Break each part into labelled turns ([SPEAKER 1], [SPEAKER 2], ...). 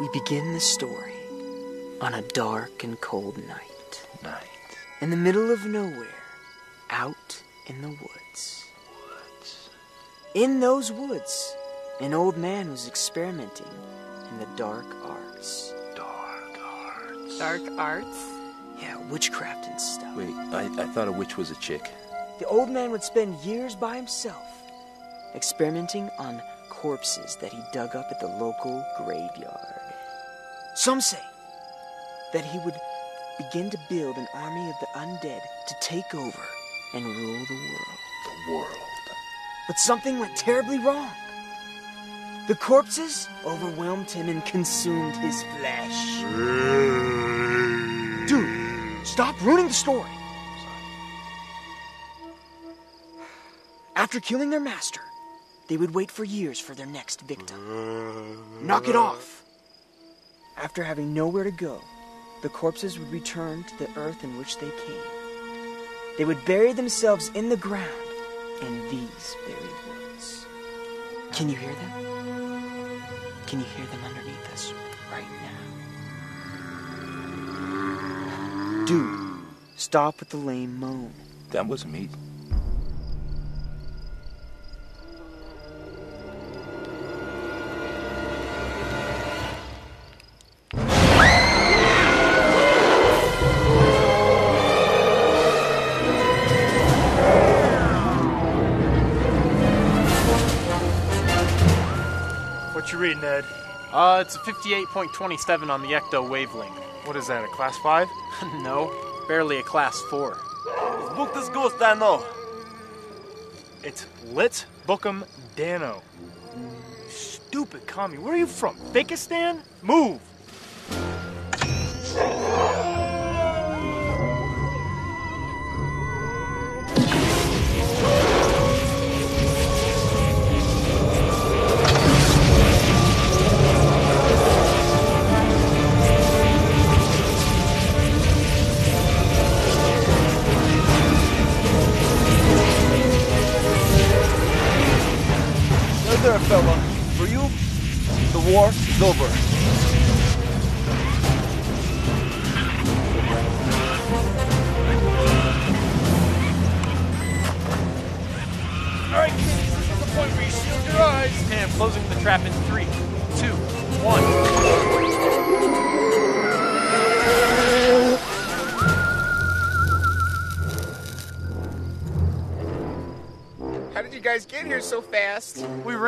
[SPEAKER 1] we begin the story on a dark and cold night.
[SPEAKER 2] Night.
[SPEAKER 1] In the middle of nowhere, out in the woods.
[SPEAKER 2] Woods.
[SPEAKER 1] In those woods, an old man was experimenting in the dark arts.
[SPEAKER 2] Dark arts.
[SPEAKER 3] Dark arts?
[SPEAKER 1] Yeah, witchcraft and stuff.
[SPEAKER 2] Wait, I, I thought a witch was a chick.
[SPEAKER 1] The old man would spend years by himself, experimenting on corpses that he dug up at the local graveyard. Some say that he would begin to build an army of the undead to take over and rule the world.
[SPEAKER 2] The world.
[SPEAKER 1] But something went terribly wrong. The corpses overwhelmed him and consumed his flesh. Dude, stop ruining the story. After killing their master, they would wait for years for their next victim. Knock it off. After having nowhere to go, the corpses would return to the earth in which they came. They would bury themselves in the ground in these very woods. Can you hear them? Can you hear them underneath us right now? Dude, stop with the lame moan.
[SPEAKER 2] That wasn't me.
[SPEAKER 4] Uh, it's a 58.27 on the ecto wavelength.
[SPEAKER 5] What is that, a class 5?
[SPEAKER 4] no, barely a class 4.
[SPEAKER 5] Book this ghost, Danno. It's Let's Book 'em Danno. Stupid commie. Where are you from? Fakistan? Move!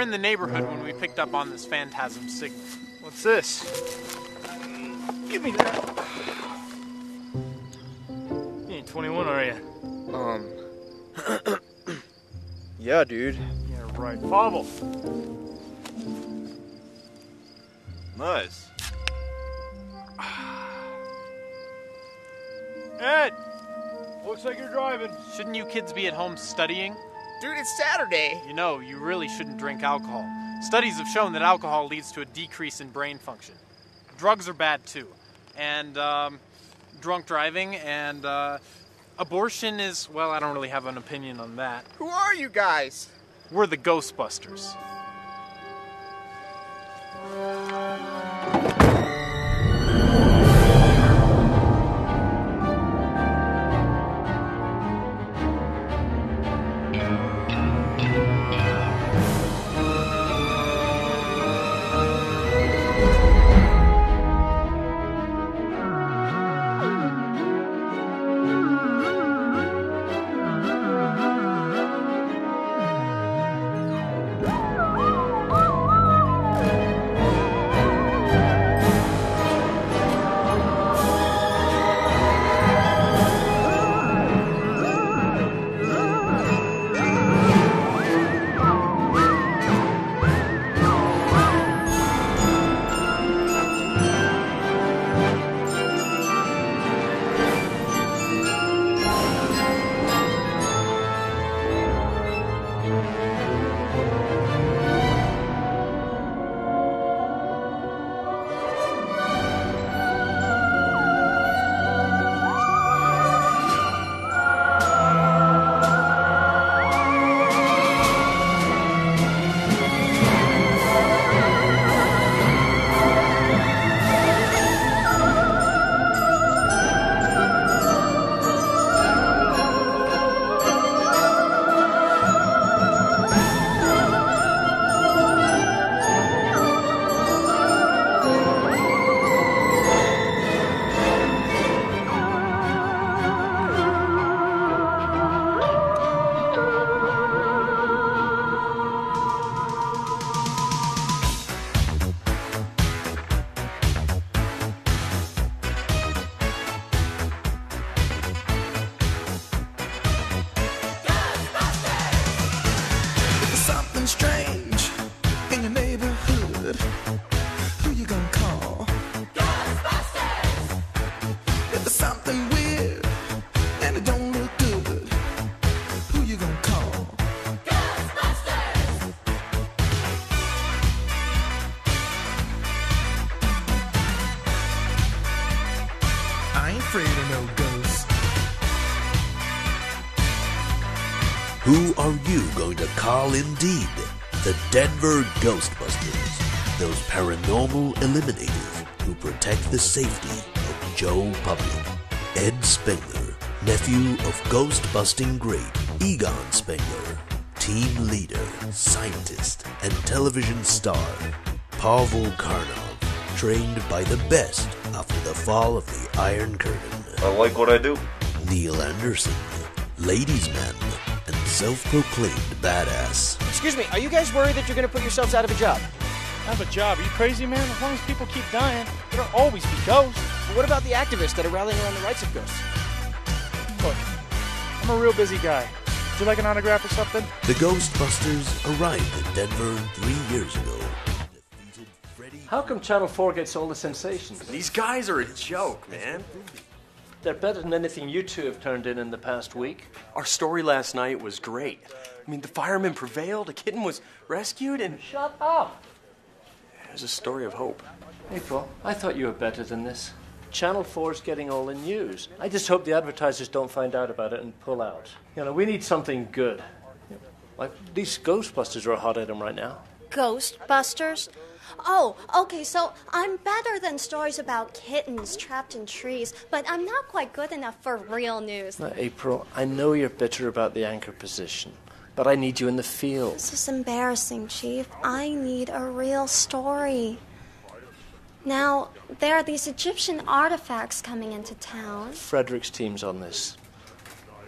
[SPEAKER 4] In the neighborhood when we picked up on this phantasm signal.
[SPEAKER 5] What's this? Give me that. You ain't 21, are you?
[SPEAKER 6] Um. yeah, dude.
[SPEAKER 5] Yeah, right. Pavel.
[SPEAKER 7] Nice.
[SPEAKER 5] Ed! Looks like you're driving.
[SPEAKER 4] Shouldn't you kids be at home studying?
[SPEAKER 6] Dude, it's Saturday.
[SPEAKER 4] You know, you really shouldn't drink alcohol. Studies have shown that alcohol leads to a decrease in brain function. Drugs are bad too. And um, drunk driving and uh, abortion is, well, I don't really have an opinion on that.
[SPEAKER 6] Who are you guys?
[SPEAKER 4] We're the Ghostbusters.
[SPEAKER 3] Going to call indeed? The Denver Ghostbusters. Those paranormal eliminators who protect the safety of Joe Public. Ed Spengler, nephew of ghost-busting great Egon Spengler. Team leader, scientist, and television star. Pavel Karnov, trained by the best after the fall of the Iron Curtain.
[SPEAKER 8] I like what I do.
[SPEAKER 3] Neil Anderson, ladies' man, self-proclaimed badass.
[SPEAKER 1] Excuse me, are you guys worried that you're going to put yourselves out of a job?
[SPEAKER 5] Have a job. Are you crazy, man? As long as people keep dying, there'll always be ghosts.
[SPEAKER 1] But what about the activists that are rallying around the rights of ghosts?
[SPEAKER 5] Look, I'm a real busy guy. Would you like an autograph or something?
[SPEAKER 3] The Ghostbusters arrived in Denver three years ago. Freddy
[SPEAKER 9] How come Channel 4 gets all the sensations?
[SPEAKER 8] These guys are a joke, man.
[SPEAKER 9] They're better than anything you two have turned in in the past week.
[SPEAKER 8] Our story last night was great. I mean, the firemen prevailed, a kitten was rescued, and
[SPEAKER 9] Shut up!
[SPEAKER 8] there's a story of hope.
[SPEAKER 9] April, I thought you were better than this. Channel 4's getting all the news. I just hope the advertisers don't find out about it and pull out. You know, we need something good. Like, these Ghostbusters are a hot item right now.
[SPEAKER 10] Ghostbusters? Oh, okay, so I'm better than stories about kittens trapped in trees, but I'm not quite good enough for real news.
[SPEAKER 9] Now, April, I know you're bitter about the anchor position, but I need you in the field.
[SPEAKER 10] This is embarrassing, Chief. I need a real story. Now, there are these Egyptian artifacts coming into town.
[SPEAKER 9] Frederick's team's on this.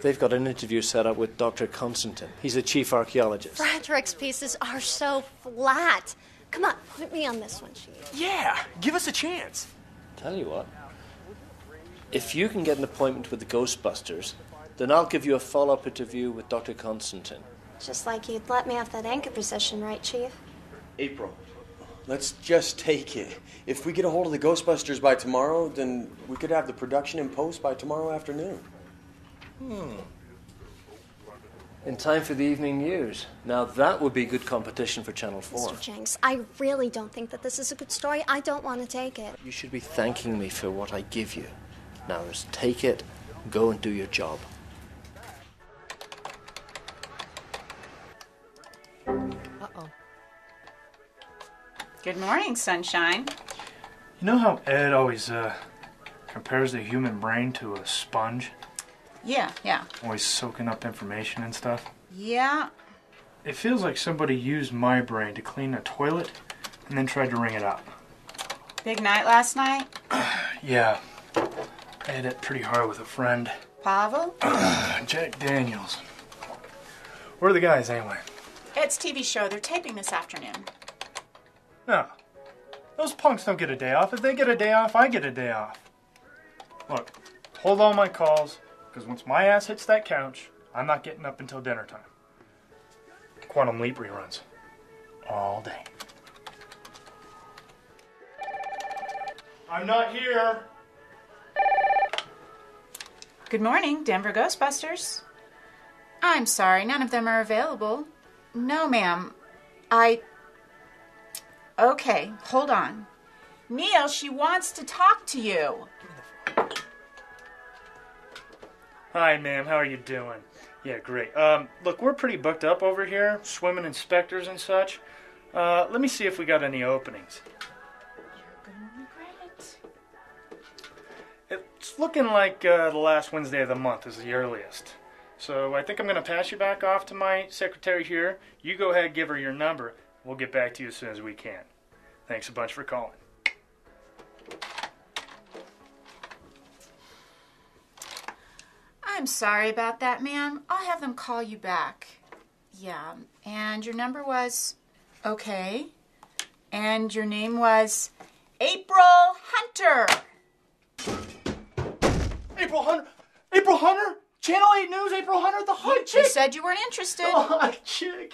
[SPEAKER 9] They've got an interview set up with Dr. Constantine. He's the chief archaeologist.
[SPEAKER 10] Frederick's pieces are so flat. Come on, put me on this one, Chief.
[SPEAKER 8] Yeah, give us a chance.
[SPEAKER 9] Tell you what, if you can get an appointment with the Ghostbusters, then I'll give you a follow up interview with Dr. Constantine.
[SPEAKER 10] Just like you'd let me off that anchor position, right, Chief?
[SPEAKER 11] April, let's just take it. If we get a hold of the Ghostbusters by tomorrow, then we could have the production in post by tomorrow afternoon. Hmm.
[SPEAKER 9] In time for the evening news. Now that would be good competition for Channel 4.
[SPEAKER 10] Mr. Jenks, I really don't think that this is a good story. I don't want to take it.
[SPEAKER 9] You should be thanking me for what I give you. Now just take it, go and do your job.
[SPEAKER 10] Uh-oh.
[SPEAKER 12] Good morning, sunshine.
[SPEAKER 5] You know how Ed always uh, compares the human brain to a sponge,
[SPEAKER 12] Yeah, yeah.
[SPEAKER 5] always soaking up information and stuff?
[SPEAKER 12] Yeah,
[SPEAKER 5] It feels like somebody used my brain to clean a toilet and then tried to ring it up.
[SPEAKER 12] big night last night.
[SPEAKER 5] Yeah, I hit it pretty hard with a friend,
[SPEAKER 12] Pavel?
[SPEAKER 5] Jack Daniels. Where are the guys anyway?
[SPEAKER 12] It's TV show. They're taping this afternoon.
[SPEAKER 5] No. Those punks don't get a day off. If they get a day off, I get a day off. Look, hold all my calls, because once my ass hits that couch, I'm not getting up until dinner time. Quantum Leap reruns. All day. I'm not here.
[SPEAKER 12] Good morning, Denver Ghostbusters. I'm sorry, none of them are available. No, ma'am. I. Okay, hold on. Neil, she wants to talk to you.
[SPEAKER 5] Hi, ma'am. How are you doing? Yeah, great. Um, look, we're pretty booked up over here, swimming inspectors and such. Uh, let me see if we got any openings.
[SPEAKER 12] You're gonna regret it.
[SPEAKER 5] It's looking like uh, the last Wednesday of the month is the earliest. So I think I'm going to pass you back off to my secretary here. You go ahead, give her your number. We'll get back to you as soon as we can. Thanks a bunch for calling.
[SPEAKER 12] I'm sorry about that, ma'am. I'll have them call you back. Yeah, and your number was. Okay. And your name was April Hunter.
[SPEAKER 5] April Hunter! April Hunter! Channel 8 News, April Hunter, the hot
[SPEAKER 12] You
[SPEAKER 5] chick!
[SPEAKER 12] said you weren't interested.
[SPEAKER 5] The hot oh, chick!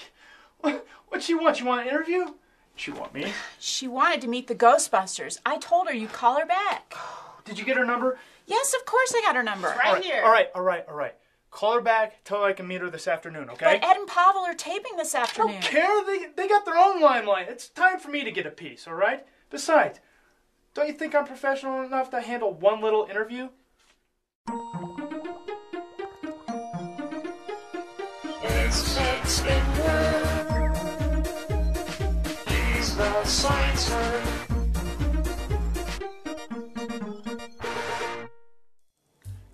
[SPEAKER 5] What, what she want? She want an interview? She want me?
[SPEAKER 12] She wanted to meet the Ghostbusters. I told her you'd call her back.
[SPEAKER 5] Did you get her number?
[SPEAKER 12] Yes, of course I got her number. Right
[SPEAKER 5] all right,
[SPEAKER 12] here.
[SPEAKER 5] All right, all right, all right. Call her back. Tell her I can meet her this afternoon, okay?
[SPEAKER 12] But Ed and Pavel are taping this afternoon.
[SPEAKER 5] I
[SPEAKER 12] afternoon.
[SPEAKER 5] don't care. They, they got their own limelight. It's time for me to get a piece, all right? Besides, don't you think I'm professional enough to handle one little interview?
[SPEAKER 13] is Ed Spengler. He's the science nerd.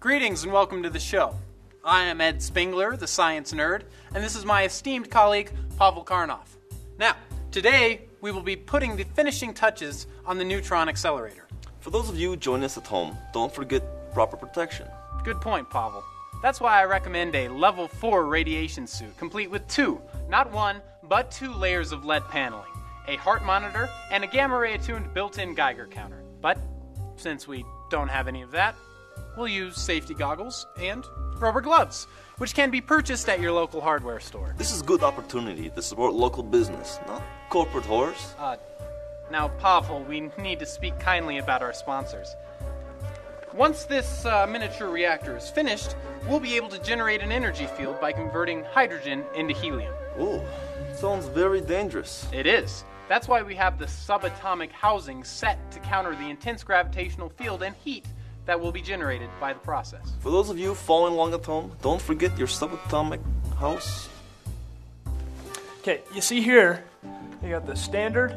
[SPEAKER 4] Greetings and welcome to the show. I am Ed Spengler, the science nerd, and this is my esteemed colleague, Pavel Karnoff. Now, today we will be putting the finishing touches on the neutron accelerator.
[SPEAKER 14] For those of you joining us at home, don't forget proper protection.
[SPEAKER 4] Good point, Pavel. That's why I recommend a level 4 radiation suit, complete with two, not one, but two layers of lead paneling, a heart monitor, and a gamma ray attuned built in Geiger counter. But since we don't have any of that, we'll use safety goggles and rubber gloves, which can be purchased at your local hardware store.
[SPEAKER 14] This is a good opportunity to support local business, not corporate whores.
[SPEAKER 4] Uh, now, Pavel, we need to speak kindly about our sponsors. Once this uh, miniature reactor is finished, we'll be able to generate an energy field by converting hydrogen into helium.
[SPEAKER 14] Ooh, sounds very dangerous.
[SPEAKER 4] It is. That's why we have the subatomic housing set to counter the intense gravitational field and heat that will be generated by the process.
[SPEAKER 14] For those of you following along at home, don't forget your subatomic house.
[SPEAKER 5] Okay, you see here, you got the standard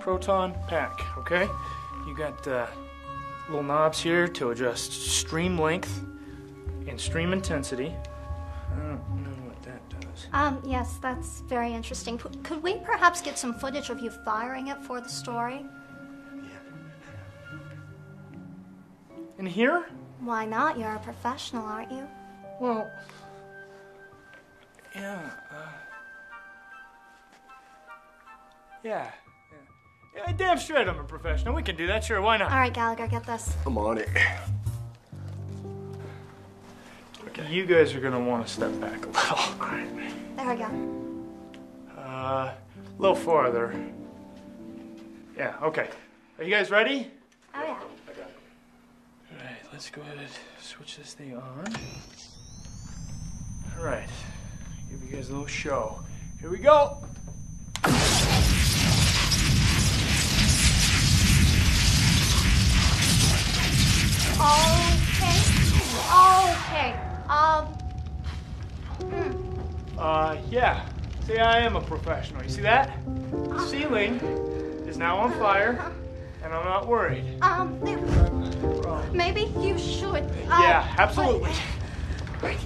[SPEAKER 5] proton pack, okay? You got uh, little knobs here to adjust stream length and stream intensity. I don't know what that does.
[SPEAKER 10] Um, yes, that's very interesting. P- Could we perhaps get some footage of you firing it for the story?
[SPEAKER 5] And here?
[SPEAKER 10] Why not? You're a professional, aren't you?
[SPEAKER 5] Well, yeah. Uh, yeah. Yeah, yeah, damn straight I'm a professional. We can do that, sure, why not?
[SPEAKER 10] All right, Gallagher, get this.
[SPEAKER 11] I'm on it.
[SPEAKER 5] Okay. You guys are gonna want to step back a little. All right.
[SPEAKER 10] There we go.
[SPEAKER 5] Uh, a little farther. Yeah, okay. Are you guys ready?
[SPEAKER 10] Oh, yeah.
[SPEAKER 5] Let's go ahead and switch this thing on. All right, give you guys a little show. Here we go.
[SPEAKER 10] Okay. Okay. Um.
[SPEAKER 5] Uh, yeah. See, I am a professional. You see that? The ceiling is now on fire, and I'm not worried.
[SPEAKER 10] Um. Maybe you should. Uh,
[SPEAKER 5] Yeah, absolutely. Right.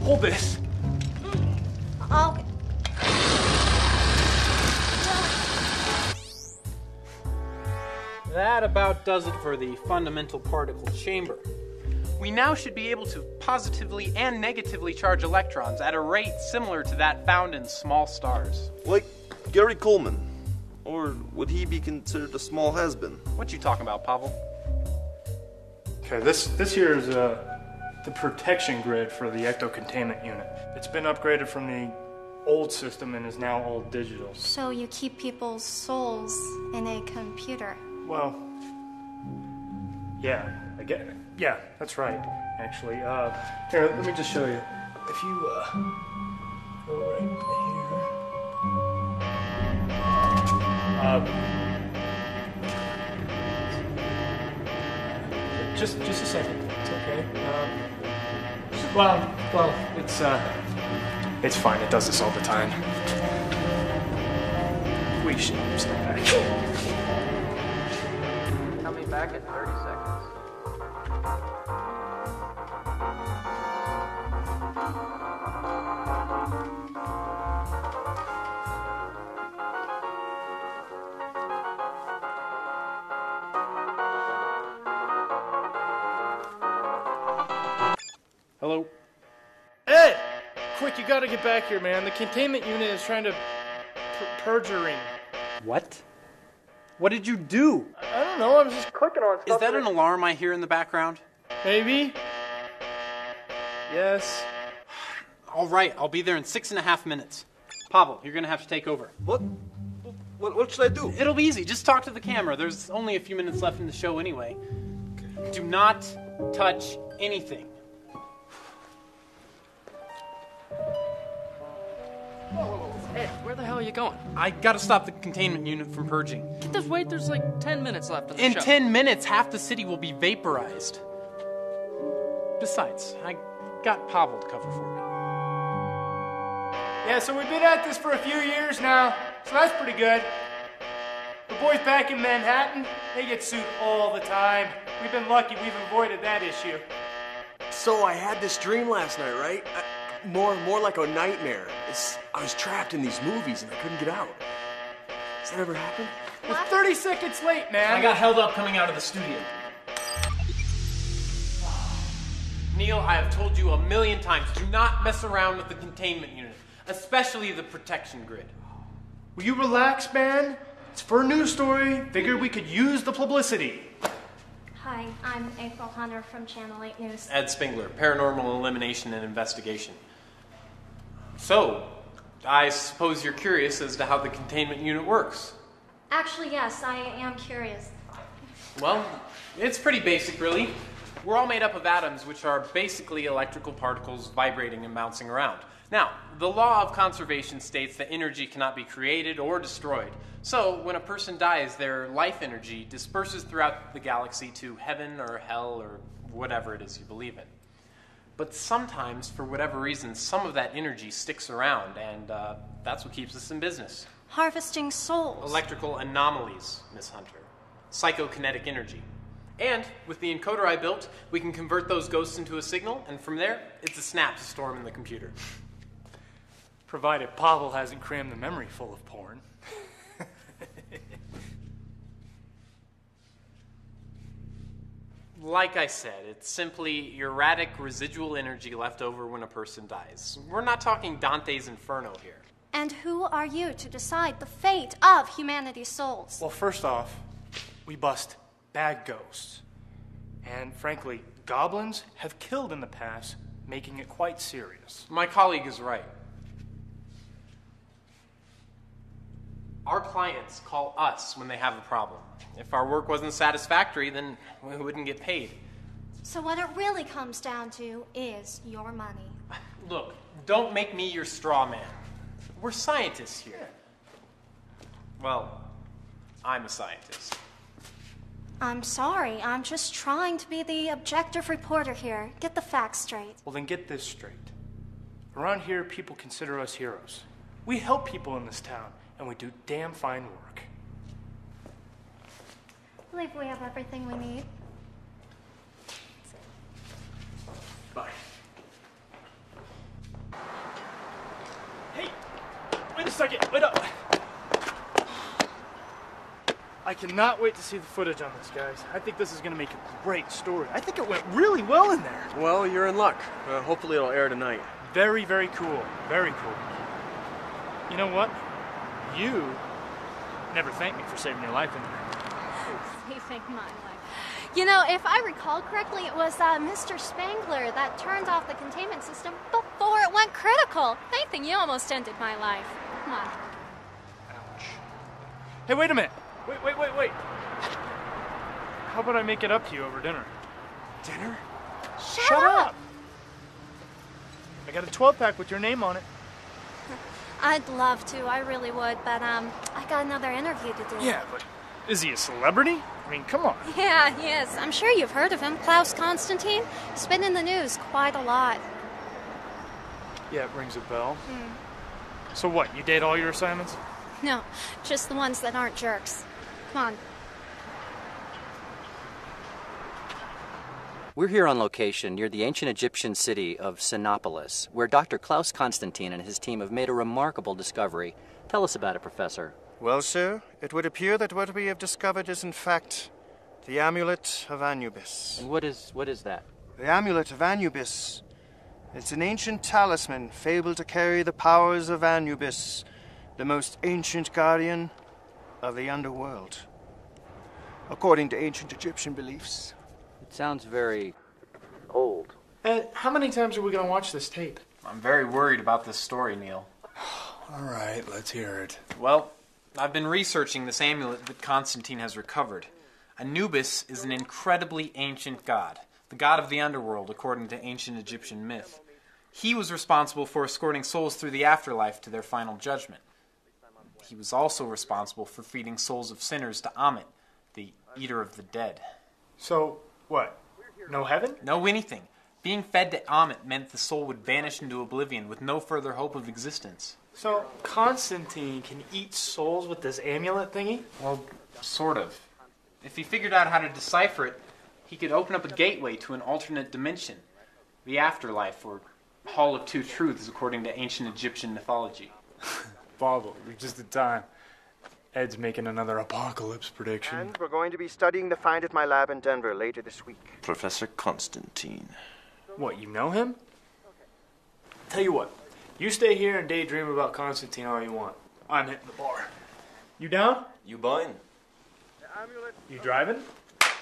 [SPEAKER 5] Hold this.
[SPEAKER 10] Okay.
[SPEAKER 4] That about does it for the fundamental particle chamber. We now should be able to positively and negatively charge electrons at a rate similar to that found in small stars.
[SPEAKER 14] Like Gary Coleman. Or would he be considered a small has been?
[SPEAKER 4] What you talking about, Pavel?
[SPEAKER 5] Okay, this this here is uh, the protection grid for the ecto containment unit. It's been upgraded from the old system and is now all digital.
[SPEAKER 10] So you keep people's souls in a computer.
[SPEAKER 5] Well, yeah, I get it. Yeah, that's right. Actually, uh, here, let me just show you. If you uh, go right here, uh, just just a second. It's okay. Um, well, well, it's uh, it's fine. It does this all the time. We should step back.
[SPEAKER 15] Coming back in 30
[SPEAKER 5] Quick, you gotta get back here, man. The containment unit is trying to per- perjuring.
[SPEAKER 4] What? What did you do?
[SPEAKER 5] I don't know, I was just clicking on stuff.
[SPEAKER 4] Is that an alarm I hear in the background?
[SPEAKER 5] Maybe? Yes.
[SPEAKER 4] All right, I'll be there in six and a half minutes. Pavel, you're gonna have to take over.
[SPEAKER 14] What? What, what should I do?
[SPEAKER 4] It'll be easy. Just talk to the camera. There's only a few minutes left in the show anyway. Okay. Do not touch anything.
[SPEAKER 15] You going?
[SPEAKER 4] I gotta stop the containment unit from purging.
[SPEAKER 15] Just wait, there's like 10 minutes left in the
[SPEAKER 4] In
[SPEAKER 15] show.
[SPEAKER 4] 10 minutes, half the city will be vaporized. Besides, I got Pavel to cover for me.
[SPEAKER 5] Yeah, so we've been at this for a few years now, so that's pretty good. The boys back in Manhattan, they get sued all the time. We've been lucky we've avoided that issue.
[SPEAKER 8] So I had this dream last night, right? I, more, more like a nightmare. It's, I was trapped in these movies and I couldn't get out. Has that ever happened?
[SPEAKER 5] We're 30 seconds late, man.
[SPEAKER 4] I got held up coming out of the studio. Neil, I have told you a million times do not mess around with the containment unit, especially the protection grid.
[SPEAKER 5] Will you relax, man? It's for a news story. Figured we could use the publicity.
[SPEAKER 10] Hi, I'm April Hunter from Channel 8 News.
[SPEAKER 4] Ed Spengler, Paranormal Elimination and Investigation. So, I suppose you're curious as to how the containment unit works.
[SPEAKER 10] Actually, yes, I am curious.
[SPEAKER 4] Well, it's pretty basic, really. We're all made up of atoms, which are basically electrical particles vibrating and bouncing around. Now, the law of conservation states that energy cannot be created or destroyed. So, when a person dies, their life energy disperses throughout the galaxy to heaven or hell or whatever it is you believe in. But sometimes, for whatever reason, some of that energy sticks around, and uh, that's what keeps us in business.
[SPEAKER 10] Harvesting souls.
[SPEAKER 4] Electrical anomalies, Miss Hunter. Psychokinetic energy. And with the encoder I built, we can convert those ghosts into a signal, and from there, it's a snap to store them in the computer.
[SPEAKER 5] Provided Pavel hasn't crammed the memory full of porn.
[SPEAKER 4] Like I said, it's simply erratic residual energy left over when a person dies. We're not talking Dante's Inferno here.
[SPEAKER 10] And who are you to decide the fate of humanity's souls?
[SPEAKER 5] Well, first off, we bust bad ghosts. And frankly, goblins have killed in the past, making it quite serious.
[SPEAKER 4] My colleague is right. Our clients call us when they have a problem. If our work wasn't satisfactory, then we wouldn't get paid.
[SPEAKER 10] So, what it really comes down to is your money.
[SPEAKER 4] Look, don't make me your straw man. We're scientists here. Well, I'm a scientist.
[SPEAKER 10] I'm sorry, I'm just trying to be the objective reporter here. Get the facts straight.
[SPEAKER 5] Well, then get this straight. Around here, people consider us heroes. We help people in this town, and we do damn fine work.
[SPEAKER 10] I believe we have everything we need.
[SPEAKER 5] Bye. Hey, wait a second. Wait up. I cannot wait to see the footage on this, guys. I think this is going to make a great story. I think it went really well in there.
[SPEAKER 8] Well, you're in luck. Uh, hopefully it'll air tonight.
[SPEAKER 5] Very, very cool. Very cool. You know what? You never thanked me for saving your life in there.
[SPEAKER 10] Saving my life. You know, if I recall correctly, it was uh, Mr. Spengler that turned off the containment system before it went critical. Nathan, you almost ended my life. Come on. Ouch.
[SPEAKER 5] Hey, wait a minute. Wait, wait, wait, wait. How about I make it up to you over dinner?
[SPEAKER 8] Dinner?
[SPEAKER 10] Shut,
[SPEAKER 5] up. I got a 12 pack with your name on it.
[SPEAKER 10] I'd love to, I really would, but um, I got another interview to do.
[SPEAKER 5] Yeah, but is he a celebrity? I mean, come on.
[SPEAKER 10] Yeah, he is. I'm sure you've heard of him, Klaus Constantine. He's been in the news quite a lot.
[SPEAKER 5] Yeah, it rings a bell. So what? You date all your assignments?
[SPEAKER 10] No, just the ones that aren't jerks. Come on.
[SPEAKER 16] We're here on location near the ancient Egyptian city of Cynopolis, where Dr. Klaus Constantine and his team have made a remarkable discovery. Tell us about it, Professor.
[SPEAKER 17] Well, sir, it would appear that what we have discovered is, in fact, the amulet of Anubis.
[SPEAKER 16] And what is what is that?
[SPEAKER 17] The amulet of Anubis. It's an ancient talisman fabled to carry the powers of Anubis, the most ancient guardian of the underworld. According to ancient Egyptian beliefs.
[SPEAKER 16] It sounds very old.
[SPEAKER 5] And how many times are we going to watch this tape?
[SPEAKER 4] I'm very worried about this story, Neil.
[SPEAKER 5] All right, let's hear it.
[SPEAKER 4] Well, I've been researching this amulet that Constantine has recovered. Anubis is an incredibly ancient god, the god of the underworld according to ancient Egyptian myth. He was responsible for escorting souls through the afterlife to their final judgment. He was also responsible for feeding souls of sinners to Ammit, the eater of the dead.
[SPEAKER 5] So, what? No heaven?
[SPEAKER 4] No anything. Being fed to Ammit meant the soul would vanish into oblivion with no further hope of existence.
[SPEAKER 18] So Constantine can eat souls with this amulet thingy?
[SPEAKER 4] Well, sort of. If he figured out how to decipher it, he could open up a gateway to an alternate dimension, the afterlife, or Hall of Two Truths, according to ancient Egyptian mythology.
[SPEAKER 5] Bobble, you're just in time. Ed's making another apocalypse prediction.
[SPEAKER 17] And we're going to be studying the find at my lab in Denver later this week.
[SPEAKER 14] Professor Constantine.
[SPEAKER 5] What, you know him? Tell you what, you stay here and daydream about Constantine all you want. I'm hitting the bar. You down?
[SPEAKER 14] You buying?
[SPEAKER 5] You driving?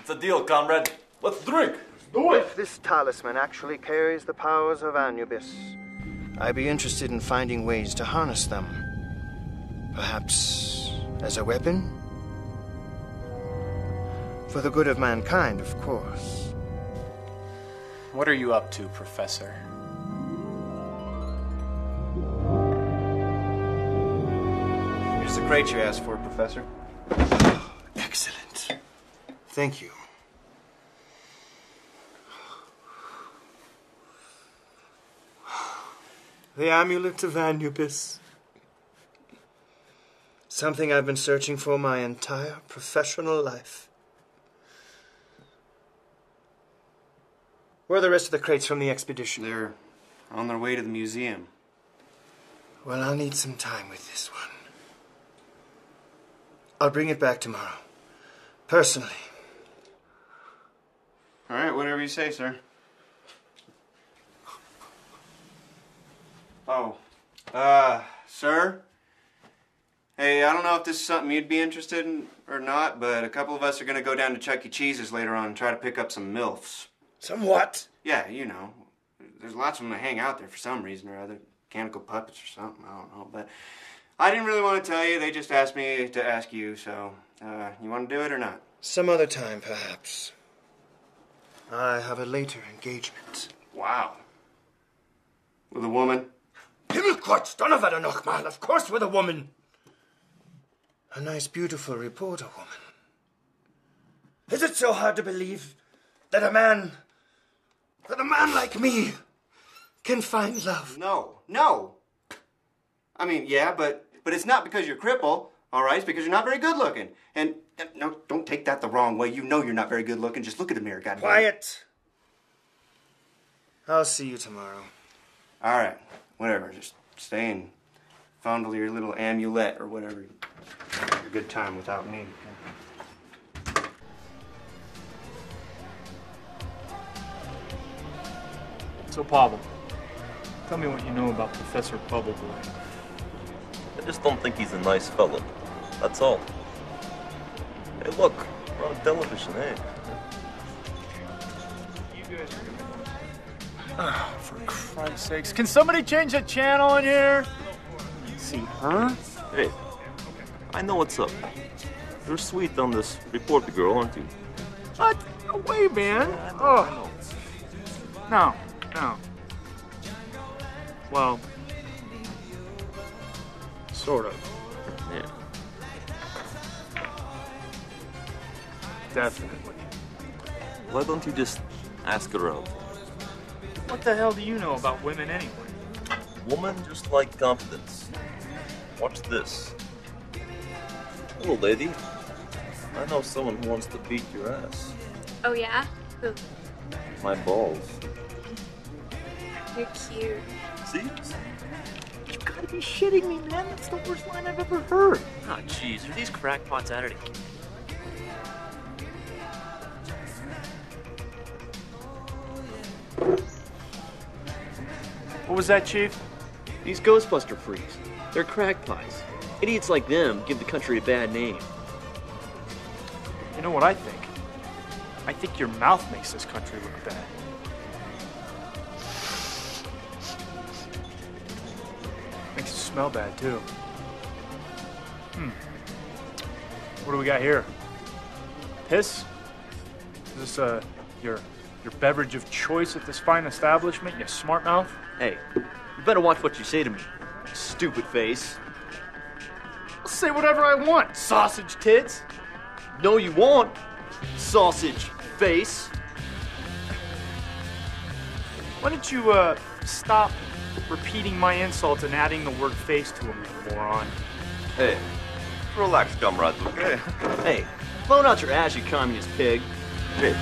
[SPEAKER 14] It's a deal, comrade. Let's drink. Do it.
[SPEAKER 17] If this talisman actually carries the powers of Anubis, I'd be interested in finding ways to harness them. Perhaps as a weapon? For the good of mankind, of course.
[SPEAKER 4] What are you up to, Professor?
[SPEAKER 11] Here's the crate you asked for, Professor.
[SPEAKER 17] Excellent. Thank you. The amulet of Anubis. Something I've been searching for my entire professional life. Where are the rest of the crates from the expedition?
[SPEAKER 11] They're on their way to the museum.
[SPEAKER 17] Well, I'll need some time with this one. I'll bring it back tomorrow. Personally.
[SPEAKER 11] All right, whatever you say, sir. Oh, uh, sir? Hey, I don't know if this is something you'd be interested in or not, but a couple of us are going to go down to Chuck E. Cheese's later on and try to pick up some MILFs.
[SPEAKER 17] Some what?
[SPEAKER 11] Yeah, you know. There's lots of them that hang out there for some reason or other. Mechanical puppets or something, I don't know. But I didn't really want to tell you. They just asked me to ask you, so uh, you want to do it or not?
[SPEAKER 17] Some other time, perhaps. I have a later engagement.
[SPEAKER 11] Wow. With a woman?
[SPEAKER 17] Himmelgott, Donnerwetter nochmal, of course with a woman. A nice, beautiful reporter woman. Is it so hard to believe that a man, that a man like me, can find love?
[SPEAKER 11] No, no. I mean, yeah, but but it's not because you're crippled, all right? It's because you're not very good looking. And no, don't take that the wrong way. You know you're not very good looking. Just look at the mirror, goddamn.
[SPEAKER 17] Quiet. I'll see you tomorrow.
[SPEAKER 11] All right, whatever. Just stay and fondle your little amulet or whatever. Have a good time without me.
[SPEAKER 5] So, Pavel, tell me what you know about Professor Bubbleboy.
[SPEAKER 14] I just don't think he's a nice fellow. That's all. Hey, look, we're on television, eh?
[SPEAKER 5] Oh, for Christ's sakes. Can somebody change the channel in here?
[SPEAKER 14] See, huh? Hey, I know what's up. You're sweet on this reporter girl, aren't you?
[SPEAKER 5] What? No way, man. Oh. No, no. Well, sort of.
[SPEAKER 14] Yeah.
[SPEAKER 5] Definitely.
[SPEAKER 14] Why don't you just ask her out?
[SPEAKER 5] What the hell do you know about women anyway?
[SPEAKER 14] Woman just like confidence. Watch this. Hello, lady. I know someone who wants to beat your ass.
[SPEAKER 19] Oh, yeah? Who?
[SPEAKER 14] My balls.
[SPEAKER 19] You're cute.
[SPEAKER 14] See?
[SPEAKER 18] You gotta be shitting me, man. That's the worst line I've ever heard. Oh, jeez. Are these crackpots out of it?
[SPEAKER 5] What was that, Chief?
[SPEAKER 20] These Ghostbuster freaks. They're crackpots. Idiots like them give the country a bad name.
[SPEAKER 5] You know what I think? I think your mouth makes this country look bad. Makes it smell bad, too. Hmm. What do we got here? Piss? Is this, uh, your, your beverage of choice at this fine establishment, you smart mouth?
[SPEAKER 20] Hey, you better watch what you say to me, stupid face.
[SPEAKER 5] I'll say whatever I want, sausage tits.
[SPEAKER 20] No, you won't, sausage face.
[SPEAKER 5] Why don't you, uh, stop repeating my insults and adding the word face to them, you moron?
[SPEAKER 14] Hey, relax, comrades, okay?
[SPEAKER 20] Hey, blown out your ass, you communist pig.
[SPEAKER 14] Hey.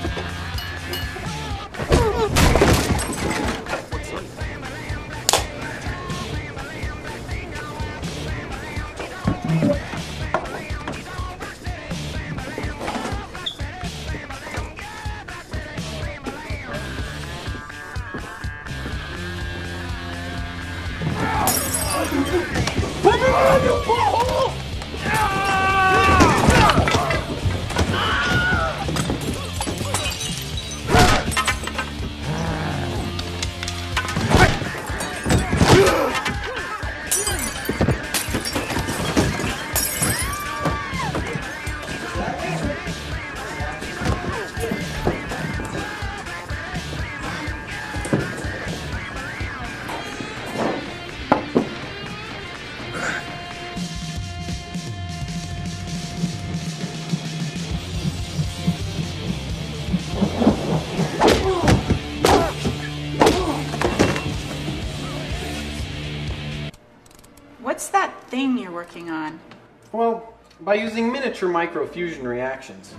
[SPEAKER 4] Using miniature microfusion reactions,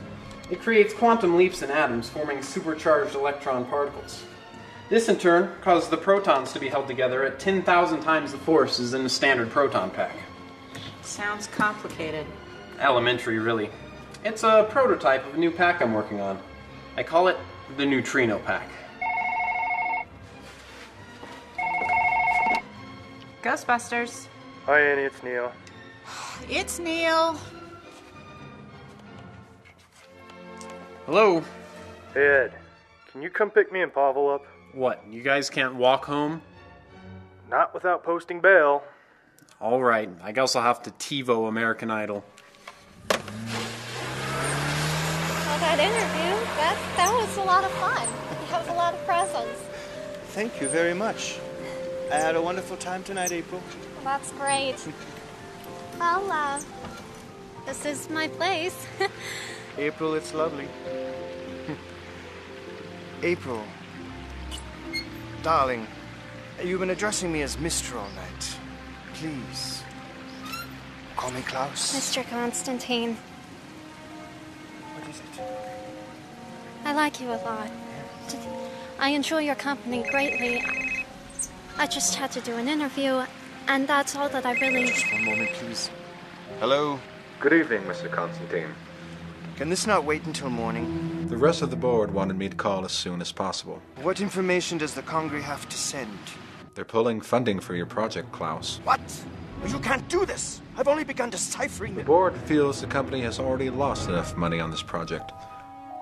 [SPEAKER 4] it creates quantum leaps in atoms forming supercharged electron particles. This in turn causes the protons to be held together at 10,000 times the force as in a standard proton pack.
[SPEAKER 12] Sounds complicated.
[SPEAKER 4] Elementary, really. It's a prototype of a new pack I'm working on. I call it the Neutrino Pack.
[SPEAKER 12] Ghostbusters.
[SPEAKER 5] Hi, Annie, it's Neil.
[SPEAKER 12] It's Neil.
[SPEAKER 4] Hello?
[SPEAKER 5] Hey, Ed, can you come pick me and Pavel up?
[SPEAKER 4] What, you guys can't walk home?
[SPEAKER 5] Not without posting bail.
[SPEAKER 4] Alright, I guess I'll have to TiVo American Idol.
[SPEAKER 10] Well, that interview, that, that was a lot of fun. That was a lot of presents.
[SPEAKER 17] Thank you very much. I had a wonderful time tonight, April.
[SPEAKER 10] Well, that's great. Well, uh, this is my place.
[SPEAKER 17] April, it's lovely. April. Darling, you've been addressing me as Mr. all night. Please. Call me Klaus.
[SPEAKER 10] Mr. Constantine,
[SPEAKER 17] What is it?
[SPEAKER 10] I like you a lot. I enjoy your company greatly. I just had to do an interview, and that's all that I really.
[SPEAKER 17] Just One moment, please. Hello?
[SPEAKER 21] Good evening, Mr. Constantine.
[SPEAKER 17] Can this not wait until morning?
[SPEAKER 21] The rest of the board wanted me to call as soon as possible.
[SPEAKER 17] What information does the Congress have to send?
[SPEAKER 21] They're pulling funding for your project, Klaus.
[SPEAKER 17] What? You can't do this! I've only begun deciphering
[SPEAKER 21] The board feels the company has already lost enough money on this project.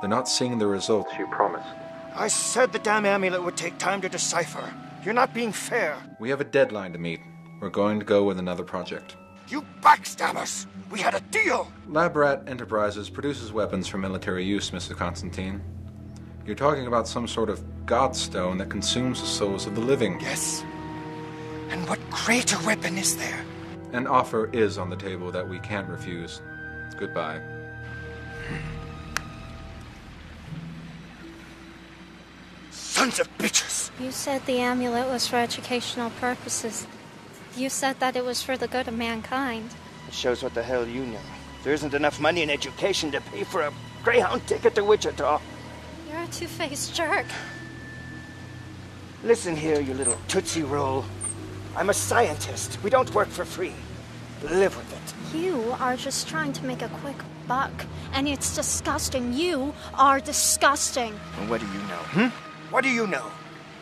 [SPEAKER 21] They're not seeing the results you promised.
[SPEAKER 17] I said the damn amulet would take time to decipher. You're not being fair.
[SPEAKER 21] We have a deadline to meet. We're going to go with another project.
[SPEAKER 17] You backstabbers! We had a deal!
[SPEAKER 21] Labrat Enterprises produces weapons for military use, Mr. Constantine. You're talking about some sort of godstone that consumes the souls of the living.
[SPEAKER 17] Yes. And what greater weapon is there?
[SPEAKER 21] An offer is on the table that we can't refuse. Goodbye.
[SPEAKER 17] Sons of bitches!
[SPEAKER 10] You said the amulet was for educational purposes. You said that it was for the good of mankind.
[SPEAKER 17] It shows what the hell you know. There isn't enough money in education to pay for a Greyhound ticket to Wichita.
[SPEAKER 10] You're a two faced jerk.
[SPEAKER 17] Listen here, you little Tootsie Roll. I'm a scientist. We don't work for free. Live with it.
[SPEAKER 10] You are just trying to make a quick buck, and it's disgusting. You are disgusting.
[SPEAKER 17] And what do you know? Hmm? What do you know?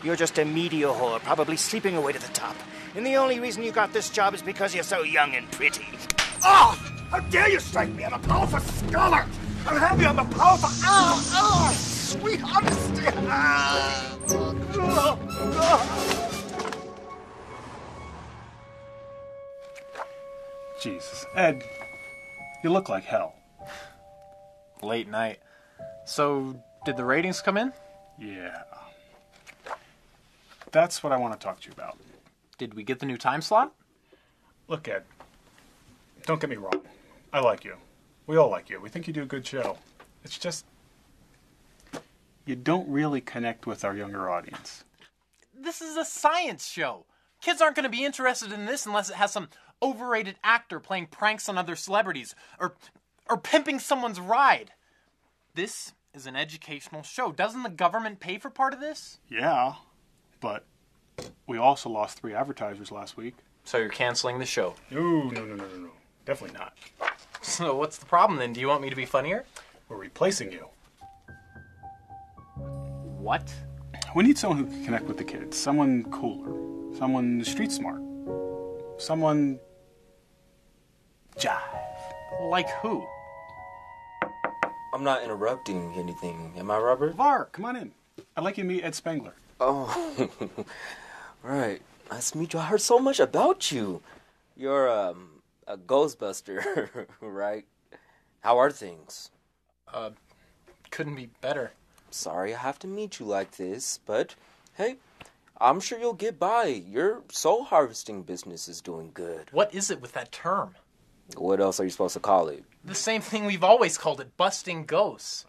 [SPEAKER 17] You're just a media whore, probably sleeping away to the top. And the only reason you got this job is because you're so young and pretty. Oh! How dare you strike me? I'm a powerful scholar! I'll have you, I'm a powerful. Oh! Oh! Sweet honesty! Ah! Oh, oh.
[SPEAKER 5] Jesus. Ed, you look like hell.
[SPEAKER 4] Late night. So, did the ratings come in?
[SPEAKER 5] Yeah. That's what I want to talk to you about.
[SPEAKER 4] Did we get the new time slot?
[SPEAKER 5] Look, Ed, don't get me wrong. I like you. We all like you. We think you do a good show. It's just. You don't really connect with our younger audience.
[SPEAKER 4] this is a science show. Kids aren't going to be interested in this unless it has some overrated actor playing pranks on other celebrities or or pimping someone's ride. This is an educational show. Doesn't the government pay for part of this?
[SPEAKER 5] Yeah, but we also lost three advertisers last week.
[SPEAKER 4] So you're canceling the show?
[SPEAKER 5] No, no, no, no, no, no. Definitely not.
[SPEAKER 4] So what's the problem then? Do you want me to be funnier?
[SPEAKER 5] We're replacing you.
[SPEAKER 4] What?
[SPEAKER 5] We need someone who can connect with the kids. Someone cooler. Someone street smart. Someone jive.
[SPEAKER 4] Like who?
[SPEAKER 22] I'm not interrupting anything, am I, Robert?
[SPEAKER 5] Var, come on in. I'd like you to meet Ed Spengler.
[SPEAKER 22] Oh, right. Nice to meet you. I heard so much about you. You're um, a Ghostbuster, right? How are things?
[SPEAKER 4] Uh, couldn't be better.
[SPEAKER 22] Sorry I have to meet you like this, but hey, I'm sure you'll get by. Your soul harvesting business is doing good.
[SPEAKER 4] What is it with that term?
[SPEAKER 22] What else are you supposed to call it?
[SPEAKER 4] The same thing we've always called it busting ghosts.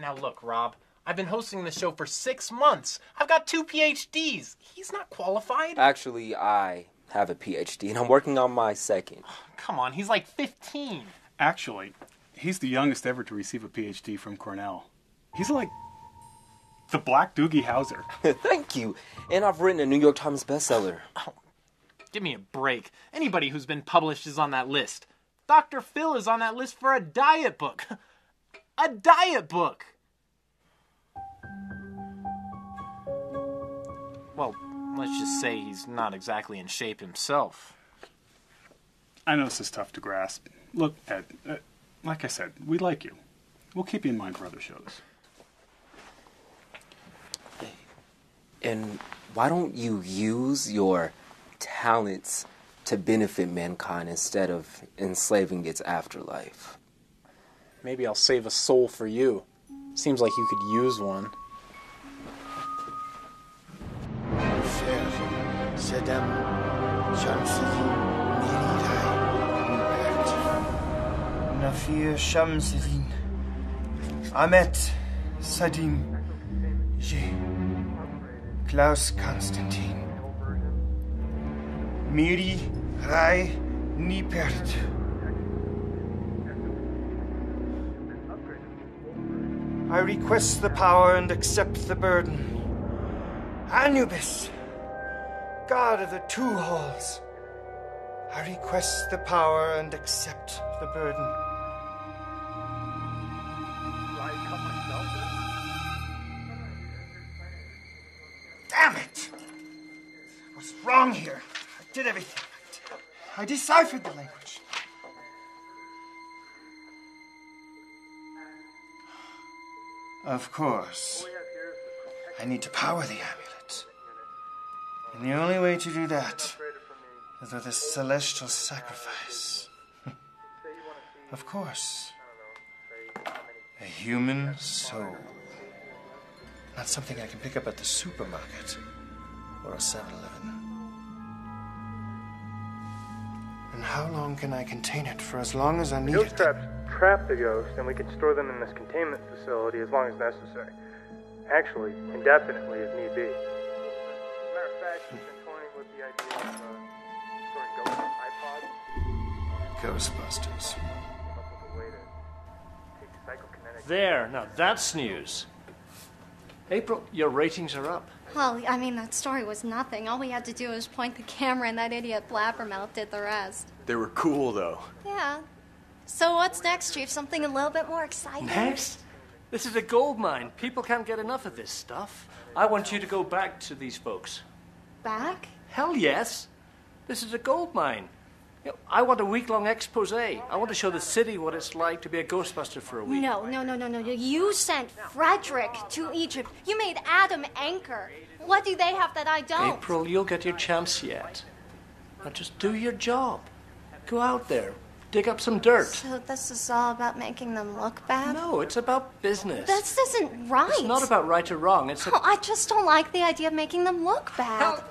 [SPEAKER 4] Now, look, Rob, I've been hosting the show for six months. I've got two PhDs. He's not qualified.
[SPEAKER 22] Actually, I have a PhD and I'm working on my second.
[SPEAKER 4] Oh, come on, he's like 15.
[SPEAKER 5] Actually, he's the youngest ever to receive a PhD from Cornell. He's like the Black Doogie Howser.
[SPEAKER 22] Thank you. And I've written a New York Times bestseller.
[SPEAKER 4] Oh, Give me a break. Anybody who's been published is on that list. Dr. Phil is on that list for a diet book. A diet book! Well, let's just say he's not exactly in shape himself.
[SPEAKER 5] I know this is tough to grasp. Look, Ed, uh, like I said, we like you. We'll keep you in mind for other shows.
[SPEAKER 22] And why don't you use your talents to benefit mankind instead of enslaving its afterlife?
[SPEAKER 4] Maybe I'll save a soul for you. Seems like you could use one.
[SPEAKER 17] Sedem Shamsuddin Mirirai Nubert Nafir Shamsuddin Ahmet Sadim J. Klaus Konstantin Miri Rai Nipert I request the power and accept the burden. Anubis, God of the two halls, I request the power and accept the burden. Damn it! What's wrong here? I did everything. I deciphered the language. Of course. I need to power the amulet. And the only way to do that is with a celestial sacrifice. of course. A human soul. Not something I can pick up at the supermarket or a 7 Eleven. And how long can I contain it? For as long as I need
[SPEAKER 23] Ghost
[SPEAKER 17] it.
[SPEAKER 23] traps trap the ghost, and we can store them in this containment facility as long as necessary. Actually, indefinitely if need be.
[SPEAKER 17] Ghostbusters.
[SPEAKER 9] There, now that's news. April, your ratings are up.
[SPEAKER 10] Well, I mean, that story was nothing. All we had to do was point the camera, and that idiot Blabbermouth did the rest.
[SPEAKER 8] They were cool, though.
[SPEAKER 10] Yeah. So what's next, Chief? Something a little bit more exciting?
[SPEAKER 9] Next? This is a gold mine. People can't get enough of this stuff. I want you to go back to these folks.
[SPEAKER 10] Back?
[SPEAKER 9] Hell yes. This is a gold mine. You know, I want a week long expose. I want to show the city what it's like to be a Ghostbuster for a week.
[SPEAKER 10] No, no, no, no, no. You sent Frederick to Egypt. You made Adam anchor. What do they have that I don't?
[SPEAKER 9] April, you'll get your chance yet. Now just do your job. Go out there, dig up some dirt.
[SPEAKER 10] So this is all about making them look bad?
[SPEAKER 9] No, it's about business.
[SPEAKER 10] This isn't right.
[SPEAKER 9] It's not about right or wrong. It's a...
[SPEAKER 10] Oh, I just don't like the idea of making them look bad.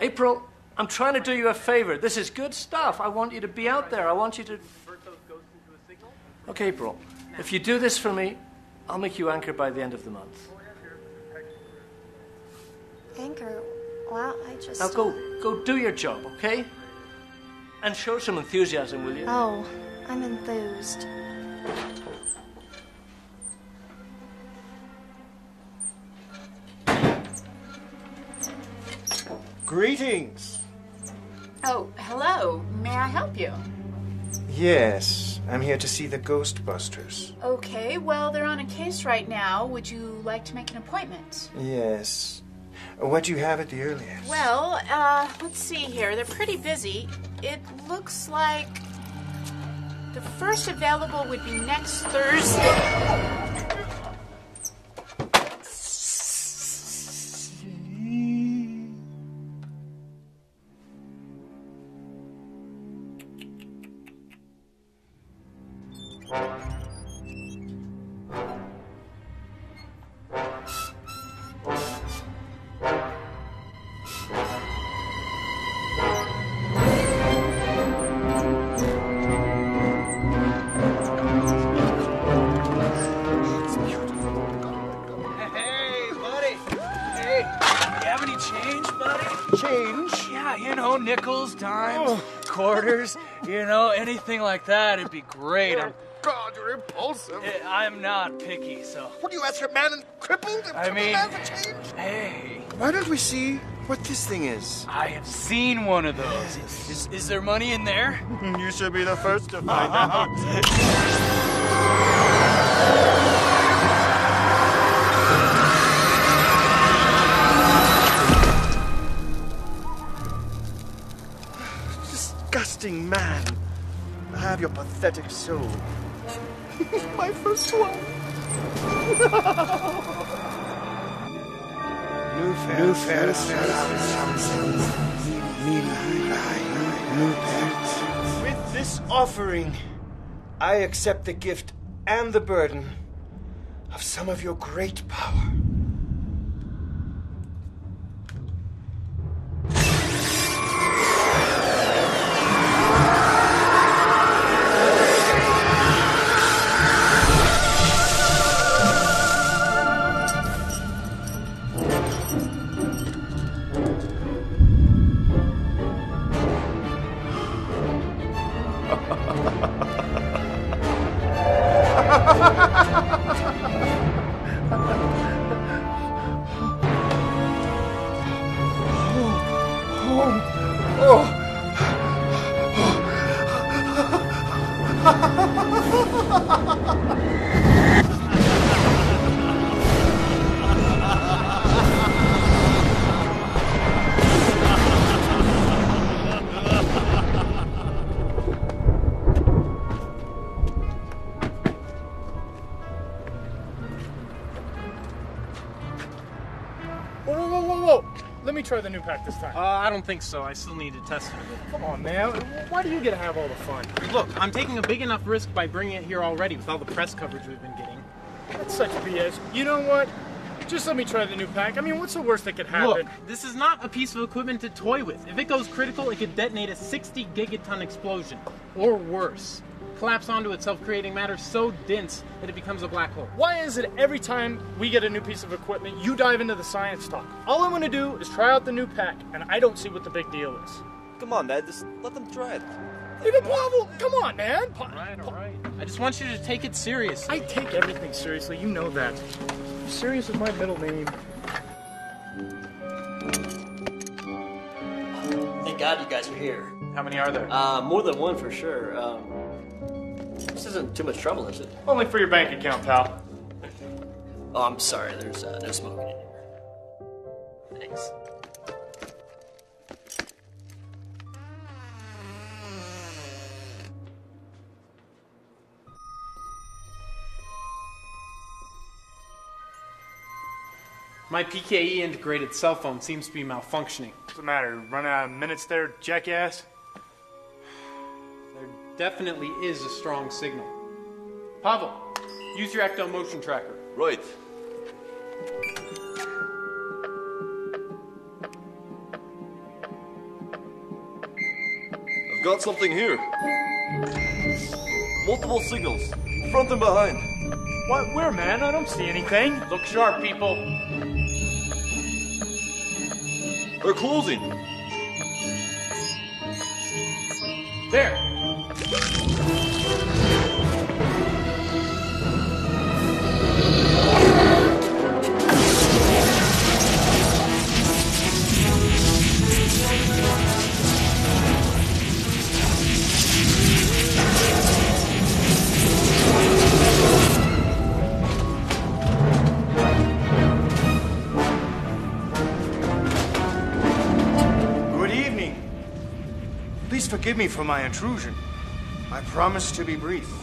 [SPEAKER 9] April, I'm trying to do you a favor. This is good stuff. I want you to be out there. I want you to. Okay, April. If you do this for me, I'll make you anchor by the end of the month.
[SPEAKER 10] think, or well, I just.
[SPEAKER 9] Now go, go do your job, okay? And show some enthusiasm, will you?
[SPEAKER 10] Oh, I'm enthused.
[SPEAKER 17] Greetings.
[SPEAKER 12] Oh, hello. May I help you?
[SPEAKER 17] Yes, I'm here to see the Ghostbusters.
[SPEAKER 12] Okay, well, they're on a case right now. Would you like to make an appointment?
[SPEAKER 17] Yes. What do you have at the earliest?
[SPEAKER 12] Well, uh, let's see here. They're pretty busy. It looks like the first available would be next Thursday.
[SPEAKER 24] Like that. It'd be great. I'm,
[SPEAKER 17] God, you're impulsive.
[SPEAKER 24] Eh, I'm not picky, so.
[SPEAKER 17] What do you ask a man and crippled?
[SPEAKER 24] I mean,
[SPEAKER 17] man for change?
[SPEAKER 24] hey,
[SPEAKER 17] Why don't we see what this thing is?
[SPEAKER 24] I have seen one of those. Is, is there money in there?
[SPEAKER 17] You should be the first to find out. Disgusting man. Have your pathetic soul. My first one. New fair, With this offering, I accept the gift and the burden of some of your great power.
[SPEAKER 5] Me try the new pack this time.
[SPEAKER 4] Uh, I don't think so. I still need to test it a bit.
[SPEAKER 5] Come on, man. Why do you get to have all the fun?
[SPEAKER 4] Look, I'm taking a big enough risk by bringing it here already with all the press coverage we've been getting.
[SPEAKER 5] That's such BS. You know what? Just let me try the new pack. I mean, what's the worst that could happen?
[SPEAKER 4] Look, this is not a piece of equipment to toy with. If it goes critical, it could detonate a 60 gigaton explosion, or worse. Collapse onto itself, creating matter so dense that it becomes a black hole.
[SPEAKER 5] Why is it every time we get a new piece of equipment, you dive into the science talk? All I want to do is try out the new pack, and I don't see what the big deal is.
[SPEAKER 14] Come on, Dad, just let them try it.
[SPEAKER 5] Even Pavel, come on, man.
[SPEAKER 4] Alright, alright. I just want you to take it seriously.
[SPEAKER 5] I take everything seriously. You know that. Serious is my middle name.
[SPEAKER 9] Thank God you guys are here.
[SPEAKER 4] How many are there?
[SPEAKER 9] Uh, more than one for sure. Um, this isn't too much trouble, is it?
[SPEAKER 5] Only for your bank account, pal.
[SPEAKER 9] Oh, I'm sorry. There's uh, no smoking in here. Thanks.
[SPEAKER 4] My PKE integrated cell phone seems to be malfunctioning.
[SPEAKER 5] What's the matter? Running out of minutes there, jackass?
[SPEAKER 4] There definitely is a strong signal. Pavel, use your ecto motion tracker.
[SPEAKER 14] Right. I've got something here. Multiple signals, front and behind.
[SPEAKER 5] What? Where, man? I don't see anything.
[SPEAKER 4] Look sharp, people.
[SPEAKER 14] They're closing.
[SPEAKER 4] There.
[SPEAKER 17] Good evening. Please forgive me for my intrusion. I promise to be brief.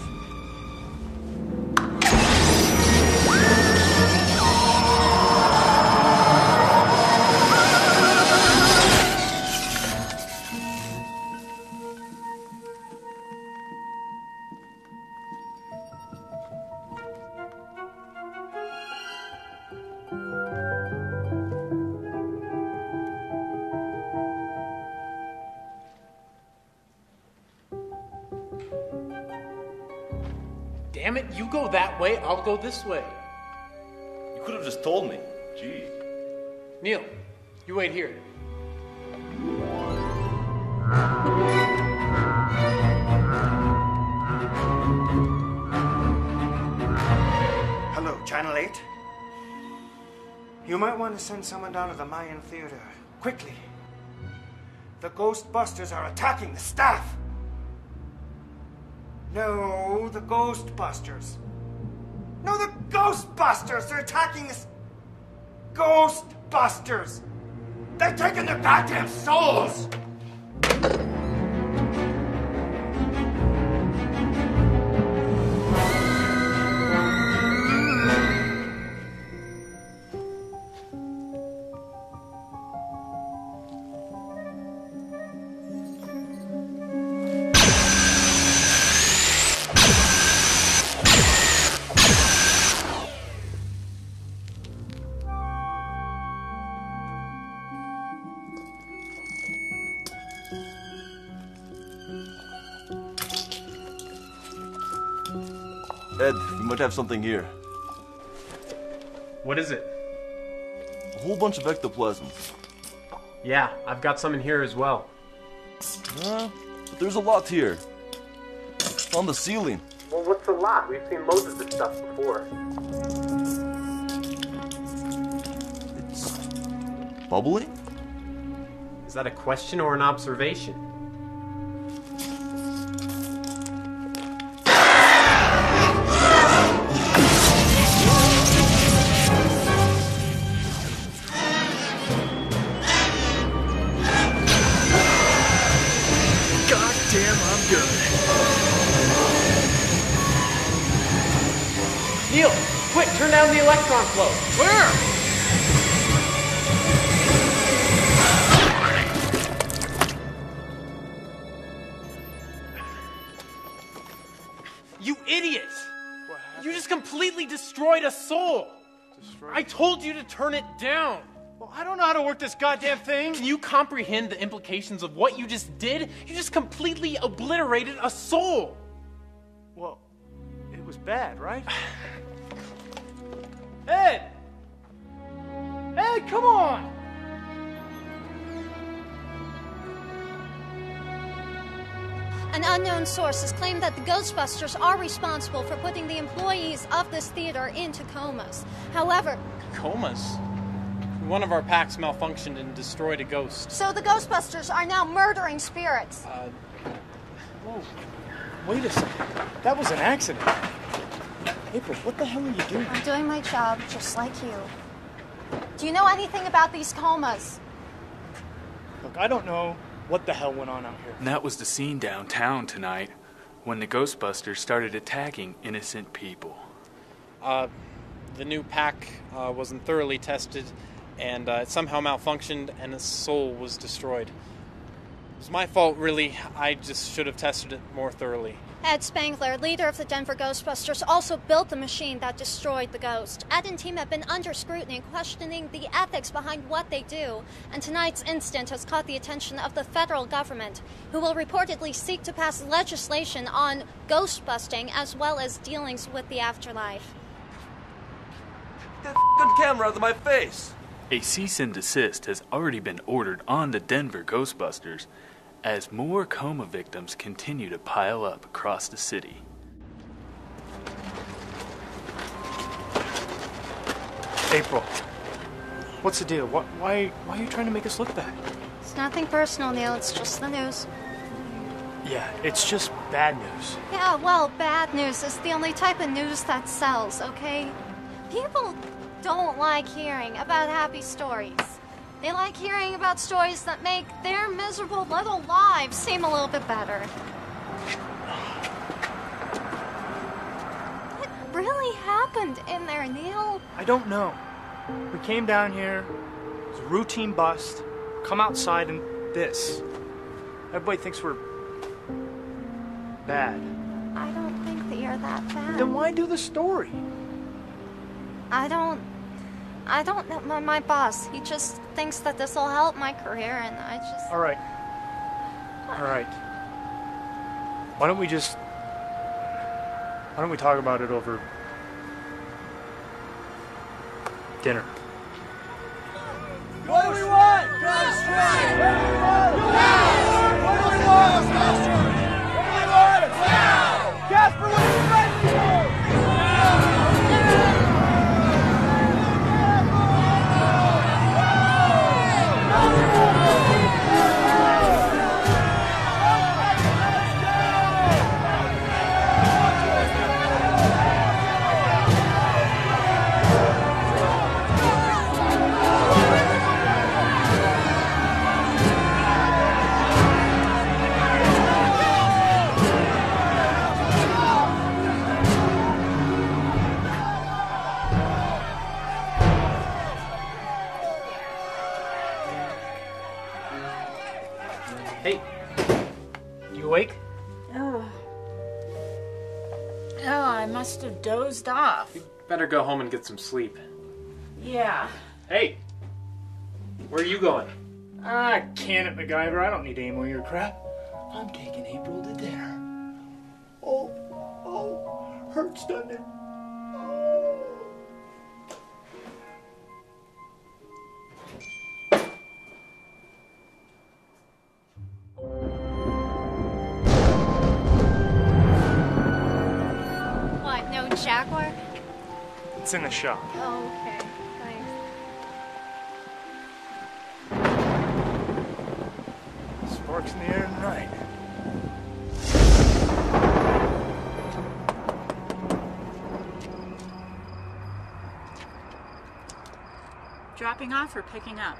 [SPEAKER 4] Go this way.
[SPEAKER 14] You could have just told me. Gee.
[SPEAKER 4] Neil, you wait here.
[SPEAKER 17] Hello, Channel 8. You might want to send someone down to the Mayan Theater. Quickly. The Ghostbusters are attacking the staff. No, the Ghostbusters. No, the Ghostbusters! They're attacking us. Ghostbusters! They're taking their goddamn souls!
[SPEAKER 14] Have something here.
[SPEAKER 25] What is it?
[SPEAKER 14] A whole bunch of ectoplasm.
[SPEAKER 25] Yeah, I've got some in here as well.
[SPEAKER 14] Uh, but there's a lot here. On the ceiling.
[SPEAKER 25] Well, what's a lot? We've seen loads of this stuff before.
[SPEAKER 14] It's bubbling?
[SPEAKER 25] Is that a question or an observation?
[SPEAKER 4] Down the electron flow.
[SPEAKER 24] Where?
[SPEAKER 4] You idiot! You just completely destroyed a soul. I told you to turn it down.
[SPEAKER 5] Well, I don't know how to work this goddamn thing.
[SPEAKER 4] Can you comprehend the implications of what you just did? You just completely obliterated a soul.
[SPEAKER 5] Well, it was bad, right? Ed! Ed, come on!
[SPEAKER 10] An unknown source has claimed that the Ghostbusters are responsible for putting the employees of this theater into comas. However,
[SPEAKER 4] Comas. One of our packs malfunctioned and destroyed a ghost.
[SPEAKER 10] so the Ghostbusters are now murdering spirits.
[SPEAKER 4] Uh,
[SPEAKER 5] Whoa. Wait a second. That was an accident. April, what the hell are you doing?
[SPEAKER 10] I'm doing my job just like you. Do you know anything about these comas?
[SPEAKER 5] Look, I don't know what the hell went on out here.
[SPEAKER 26] And that was the scene downtown tonight when the Ghostbusters started attacking innocent people.
[SPEAKER 4] Uh, the new pack uh, wasn't thoroughly tested, and uh, it somehow malfunctioned, and a soul was destroyed. It was my fault, really. I just should have tested it more thoroughly.
[SPEAKER 10] Ed Spengler, leader of the Denver Ghostbusters, also built the machine that destroyed the ghost. Ed and team have been under scrutiny, questioning the ethics behind what they do, and tonight's incident has caught the attention of the federal government, who will reportedly seek to pass legislation on ghost busting as well as dealings with the afterlife.
[SPEAKER 14] Get the camera out of my face.
[SPEAKER 26] A cease and desist has already been ordered on the Denver Ghostbusters as more coma victims continue to pile up across the city.
[SPEAKER 5] April, what's the deal? What, why, why are you trying to make us look bad?
[SPEAKER 10] It's nothing personal, Neil. It's just the news.
[SPEAKER 5] Yeah, it's just bad news.
[SPEAKER 10] Yeah, well, bad news is the only type of news that sells, okay? People don't like hearing about happy stories. They like hearing about stories that make their miserable little lives seem a little bit better. What really happened in there, Neil?
[SPEAKER 5] I don't know. We came down here, it was a routine bust, come outside and this. Everybody thinks we're bad.
[SPEAKER 10] I don't think that you're that bad.
[SPEAKER 5] Then why do the story?
[SPEAKER 10] I don't. I don't know. My, my boss, he just thinks that this will help my career, and I just.
[SPEAKER 5] All right. All right. Why don't we just. Why don't we talk about it over. dinner?
[SPEAKER 12] Dozed off.
[SPEAKER 25] better go home and get some sleep.
[SPEAKER 12] Yeah.
[SPEAKER 25] Hey, where are you going?
[SPEAKER 5] Ah, can it, MacGyver. I don't need any more of your crap. I'm taking April to dinner. Oh, oh, hurts, doesn't it? It's in the shop.
[SPEAKER 10] Oh, okay. Thanks.
[SPEAKER 5] Sparks in the air tonight.
[SPEAKER 12] Dropping off or picking up?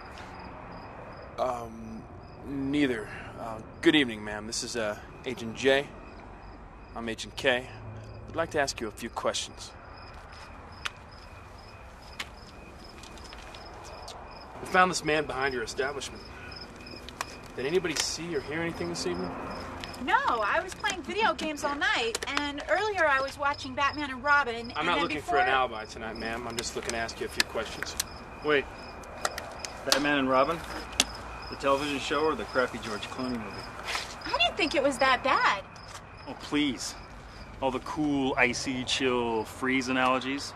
[SPEAKER 8] Um, neither. Uh, good evening, ma'am. This is uh, Agent J. I'm Agent K. I'd like to ask you a few questions. We found this man behind your establishment. Did anybody see or hear anything this evening?
[SPEAKER 12] No, I was playing video games all night, and earlier I was watching Batman and Robin.
[SPEAKER 8] I'm
[SPEAKER 12] and
[SPEAKER 8] not
[SPEAKER 12] then
[SPEAKER 8] looking
[SPEAKER 12] before...
[SPEAKER 8] for an alibi tonight, ma'am. I'm just looking to ask you a few questions.
[SPEAKER 27] Wait. Batman and Robin? The television show or the crappy George Clooney movie?
[SPEAKER 12] I didn't think it was that bad.
[SPEAKER 27] Oh, please. All the cool, icy, chill, freeze analogies.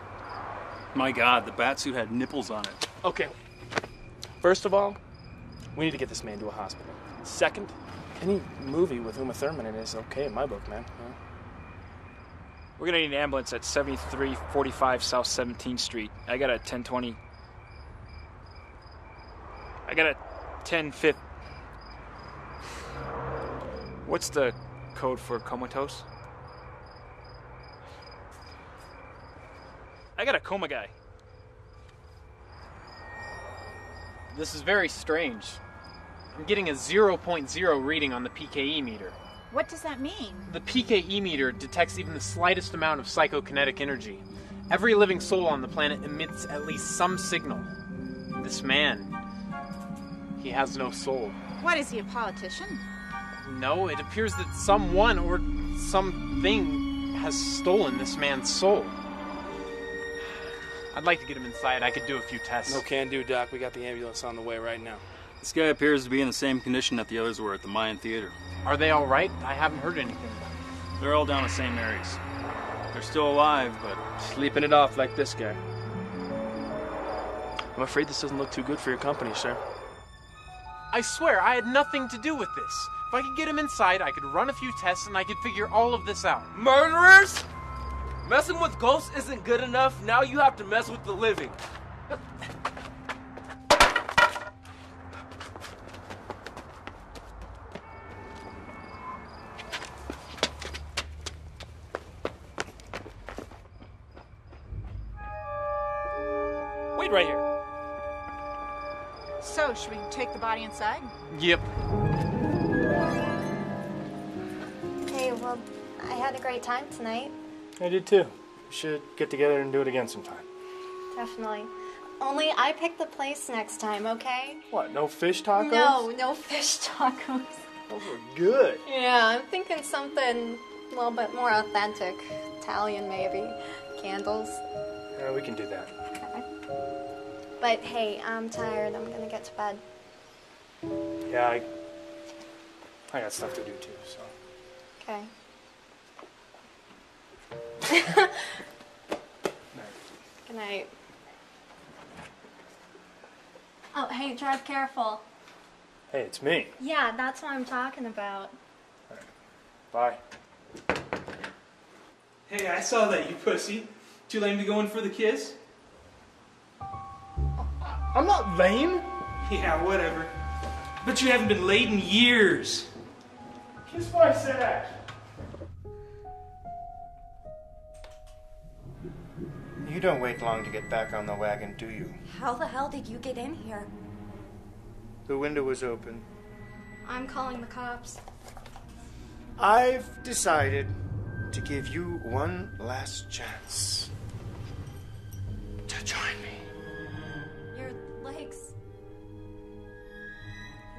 [SPEAKER 27] My god, the batsuit had nipples on it.
[SPEAKER 8] Okay. First of all, we need to get this man to a hospital. Second, any movie with Uma Thurman in it is okay in my book, man. Yeah.
[SPEAKER 28] We're gonna need an ambulance at 7345 South 17th Street. I got a 1020. I got a 1050. What's the code for comatose? I got a coma guy.
[SPEAKER 4] This is very strange. I'm getting a 0.0 reading on the PKE meter.
[SPEAKER 12] What does that mean?
[SPEAKER 4] The PKE meter detects even the slightest amount of psychokinetic energy. Every living soul on the planet emits at least some signal. This man, he has no soul.
[SPEAKER 12] What is he, a politician?
[SPEAKER 4] No, it appears that someone or something has stolen this man's soul. I'd like to get him inside. I could do a few tests.
[SPEAKER 8] No can do, Doc. We got the ambulance on the way right now.
[SPEAKER 27] This guy appears to be in the same condition that the others were at the Mayan Theater.
[SPEAKER 4] Are they all right? I haven't heard anything.
[SPEAKER 27] They're all down the same areas. They're still alive, but
[SPEAKER 8] Sleeping it off like this guy.
[SPEAKER 28] I'm afraid this doesn't look too good for your company, sir.
[SPEAKER 4] I swear, I had nothing to do with this. If I could get him inside, I could run a few tests and I could figure all of this out.
[SPEAKER 24] Murderers? Messing with ghosts isn't good enough. Now you have to mess with the living.
[SPEAKER 28] Wait right here.
[SPEAKER 12] So, should we take the body inside?
[SPEAKER 4] Yep.
[SPEAKER 10] Hey, well, I had a great time tonight.
[SPEAKER 5] I did too. We should get together and do it again sometime.
[SPEAKER 10] Definitely. Only I pick the place next time, okay?
[SPEAKER 5] What, no fish tacos?
[SPEAKER 10] No, no fish tacos.
[SPEAKER 5] Those were good.
[SPEAKER 10] Yeah, I'm thinking something a little bit more authentic. Italian, maybe. Candles.
[SPEAKER 5] Yeah, we can do that.
[SPEAKER 10] But hey, I'm tired. I'm gonna get to bed.
[SPEAKER 5] Yeah, I, I got stuff to do too, so.
[SPEAKER 10] Okay. Good night. Oh, hey, drive careful.
[SPEAKER 5] Hey, it's me.
[SPEAKER 10] Yeah, that's what I'm talking about.
[SPEAKER 5] Bye.
[SPEAKER 29] Hey, I saw that, you pussy. Too lame to go in for the kiss?
[SPEAKER 5] I'm not lame.
[SPEAKER 29] Yeah, whatever. But you haven't been laid in years.
[SPEAKER 5] Kiss my sack. You don't wait long to get back on the wagon, do you?
[SPEAKER 10] How the hell did you get in here?
[SPEAKER 17] The window was open.
[SPEAKER 10] I'm calling the cops.
[SPEAKER 17] I've decided to give you one last chance to join me.
[SPEAKER 10] Your legs.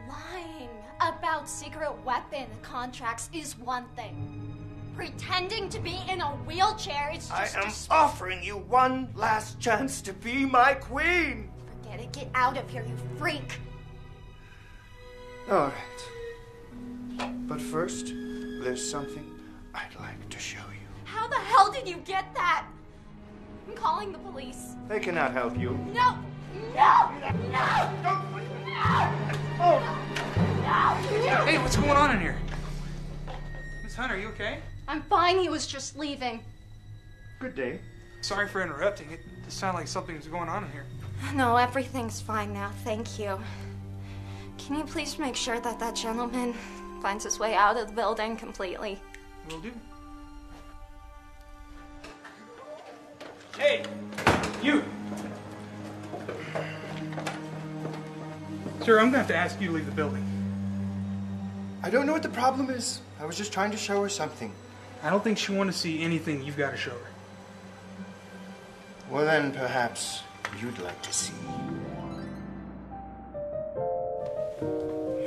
[SPEAKER 10] Lying about secret weapon contracts is one thing. Pretending to be in a wheelchair is
[SPEAKER 17] I
[SPEAKER 10] just.
[SPEAKER 17] am offering you one last chance to be my queen.
[SPEAKER 10] Forget it. Get out of here, you freak.
[SPEAKER 17] All right. But first, there's something I'd like to show you.
[SPEAKER 10] How the hell did you get that? I'm calling the police.
[SPEAKER 17] They cannot help you.
[SPEAKER 10] No! No! No! Don't! No! No!
[SPEAKER 29] Hey, what's going on in here? Miss Hunter, are you okay?
[SPEAKER 10] I'm fine. He was just leaving.
[SPEAKER 17] Good day.
[SPEAKER 29] Sorry for interrupting. It just sounded like something's going on in here.
[SPEAKER 10] No, everything's fine now. Thank you. Can you please make sure that that gentleman finds his way out of the building completely?
[SPEAKER 29] Will do. Hey, you. Sir, I'm gonna have to ask you to leave the building.
[SPEAKER 17] I don't know what the problem is. I was just trying to show her something.
[SPEAKER 29] I don't think she want to see anything you've got to show her.
[SPEAKER 17] Well, then perhaps you'd like to see.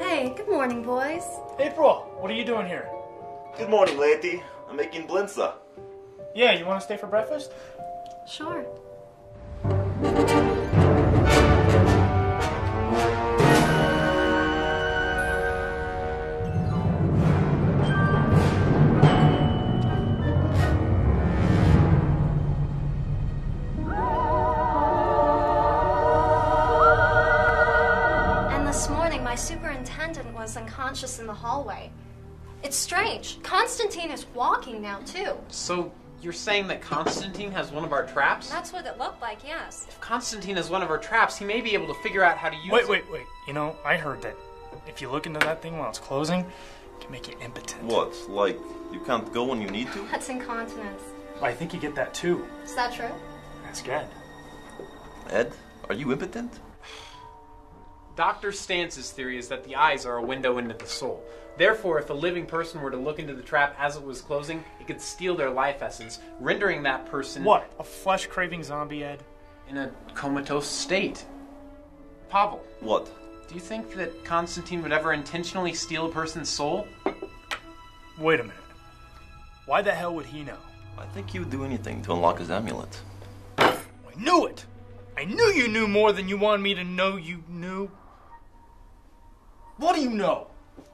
[SPEAKER 10] Hey, good morning, boys.
[SPEAKER 5] April, what are you doing here?
[SPEAKER 14] Good morning, lady. I'm making blinza.
[SPEAKER 5] Yeah, you want to stay for breakfast?
[SPEAKER 10] Sure. Unconscious in the hallway. It's strange. Constantine is walking now, too.
[SPEAKER 25] So you're saying that Constantine has one of our traps?
[SPEAKER 10] That's what it looked like, yes.
[SPEAKER 25] If Constantine has one of our traps, he may be able to figure out how to use
[SPEAKER 5] Wait,
[SPEAKER 25] it.
[SPEAKER 5] wait, wait. You know, I heard that if you look into that thing while it's closing, it can make you impotent.
[SPEAKER 14] What? Like, you can't go when you need to?
[SPEAKER 10] That's incontinence.
[SPEAKER 5] I think you get that too.
[SPEAKER 10] Is that true?
[SPEAKER 5] Ask Ed.
[SPEAKER 14] Ed, are you impotent?
[SPEAKER 25] Dr. Stantz's theory is that the eyes are a window into the soul. Therefore, if a living person were to look into the trap as it was closing, it could steal their life essence, rendering that person
[SPEAKER 5] What? A flesh craving zombie, Ed?
[SPEAKER 25] in a comatose state. Pavel,
[SPEAKER 14] What?
[SPEAKER 25] do you think that Constantine would ever intentionally steal a person's soul?
[SPEAKER 5] Wait a minute. Why the hell would he know?
[SPEAKER 14] I think he would do anything to unlock his amulet.
[SPEAKER 5] I knew it! I knew you knew more than you wanted me to know you knew. What do you know?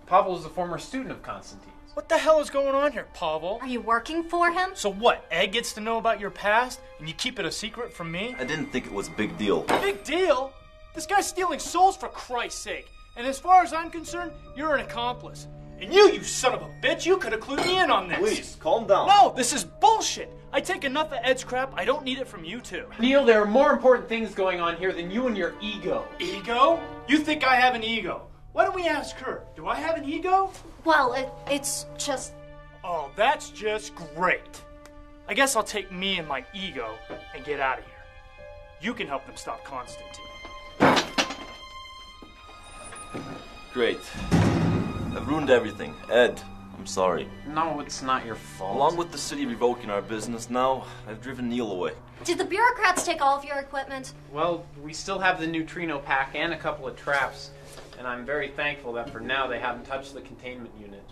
[SPEAKER 4] Pavel is a former student of Constantine's.
[SPEAKER 5] What the hell is going on here, Pavel?
[SPEAKER 30] Are you working for him?
[SPEAKER 5] So what? Ed gets to know about your past, and you keep it a secret from me?
[SPEAKER 14] I didn't think it was a big deal.
[SPEAKER 5] Big deal? This guy's stealing souls for Christ's sake. And as far as I'm concerned, you're an accomplice. And you, you son of a bitch, you could have clued me in on this.
[SPEAKER 14] Please, calm down.
[SPEAKER 5] No, this is bullshit. I take enough of Ed's crap. I don't need it from you two.
[SPEAKER 4] Neil, there are more important things going on here than you and your ego.
[SPEAKER 5] Ego? You think I have an ego? Why don't we ask her? Do I have an ego?
[SPEAKER 30] Well, it, it's just.
[SPEAKER 5] Oh, that's just great. I guess I'll take me and my ego and get out of here. You can help them stop Constantine.
[SPEAKER 14] Great. I've ruined everything. Ed, I'm sorry.
[SPEAKER 4] No, it's not your fault.
[SPEAKER 14] Along with the city revoking our business now, I've driven Neil away.
[SPEAKER 30] Did the bureaucrats take all of your equipment?
[SPEAKER 4] Well, we still have the neutrino pack and a couple of traps, and I'm very thankful that for now they haven't touched the containment unit.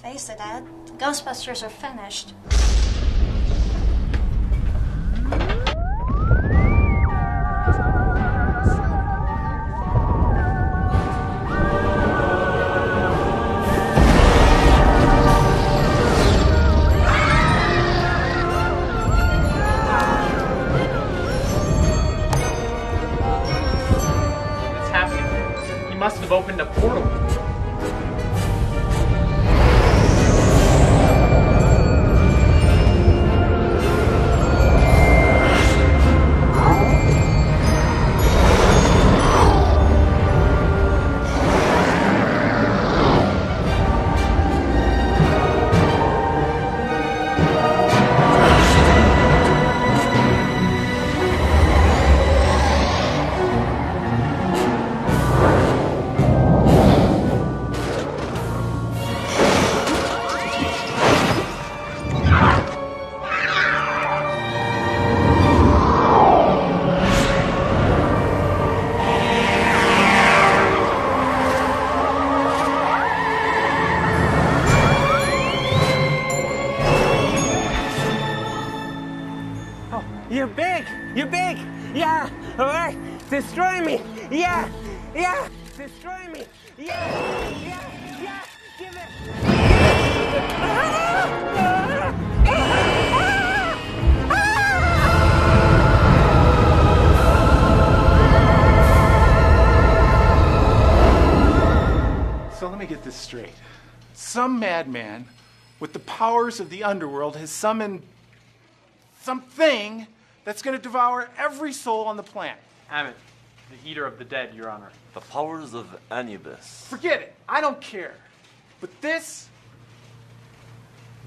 [SPEAKER 30] Face it, Ed. The Ghostbusters are finished.
[SPEAKER 31] The powers of the underworld has summoned something that's going to devour every soul on the planet.
[SPEAKER 4] Ammit, the eater of the dead, Your Honor.
[SPEAKER 14] The powers of Anubis.
[SPEAKER 31] Forget it. I don't care. But this.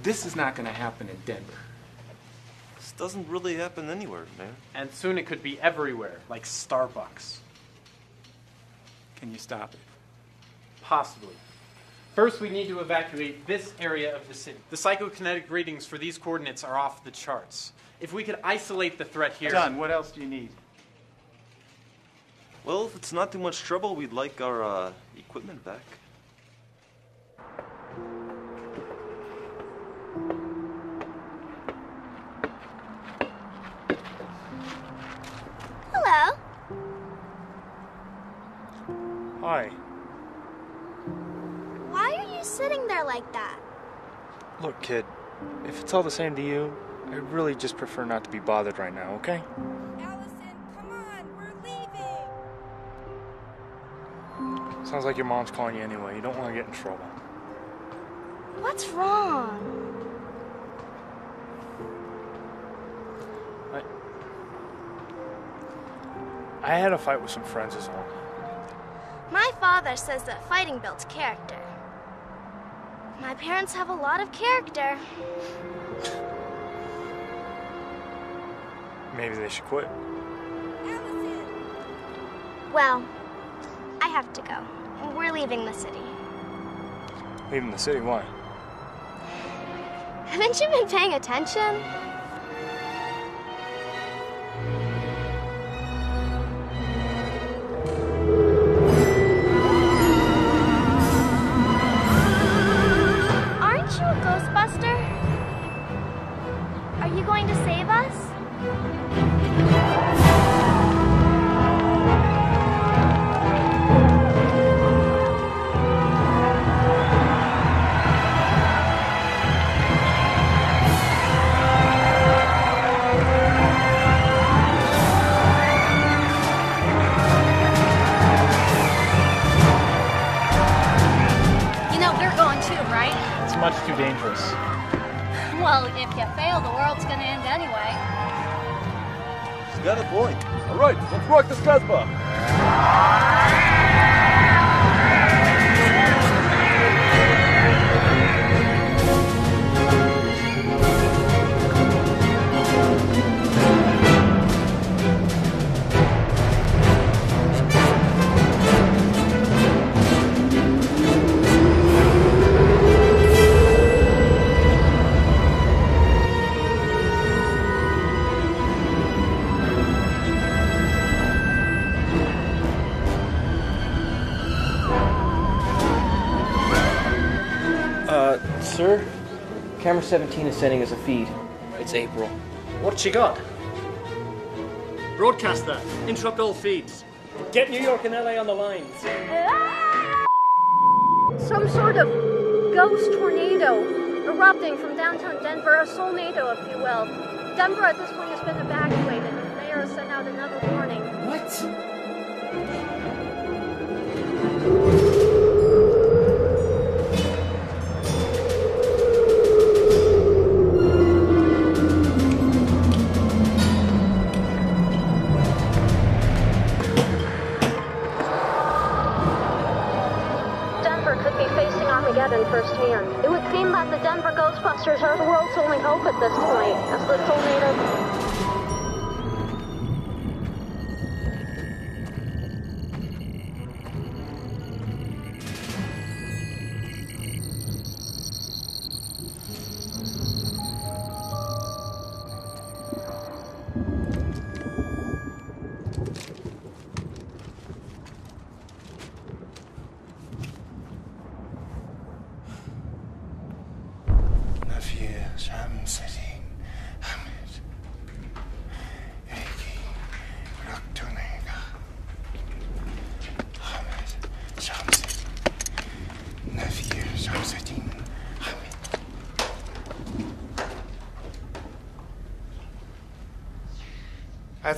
[SPEAKER 31] This is not going to happen in Denver.
[SPEAKER 14] This doesn't really happen anywhere, man.
[SPEAKER 4] And soon it could be everywhere, like Starbucks.
[SPEAKER 31] Can you stop it?
[SPEAKER 4] Possibly. First, we need to evacuate this area of the city. The psychokinetic readings for these coordinates are off the charts. If we could isolate the threat here.
[SPEAKER 31] Done. What else do you need?
[SPEAKER 14] Well, if it's not too much trouble, we'd like our uh, equipment back.
[SPEAKER 32] Hello.
[SPEAKER 5] Hi.
[SPEAKER 32] Why are you sitting there like that?
[SPEAKER 5] Look, kid, if it's all the same to you, I really just prefer not to be bothered right now, okay? Allison, come on, we're leaving. Sounds like your mom's calling you anyway. You don't want to get in trouble.
[SPEAKER 32] What's wrong?
[SPEAKER 5] I had a fight with some friends is all.
[SPEAKER 32] My father says that fighting builds character. My parents have a lot of character.
[SPEAKER 5] Maybe they should quit.
[SPEAKER 32] Well, I have to go. We're leaving the city.
[SPEAKER 5] Leaving the city, why?
[SPEAKER 32] Haven't you been paying attention?
[SPEAKER 33] 17 is sending us a feed. It's April.
[SPEAKER 9] What's she got? Broadcast that. Interrupt all feeds. Get New York and LA on the lines.
[SPEAKER 10] Some sort of ghost tornado erupting from downtown Denver, a soulnado, if you will. Denver at this point has been evacuated. And the mayor has sent out another warning.
[SPEAKER 33] What?
[SPEAKER 10] Ghostbusters are the world's only hope at this point, as the tornado.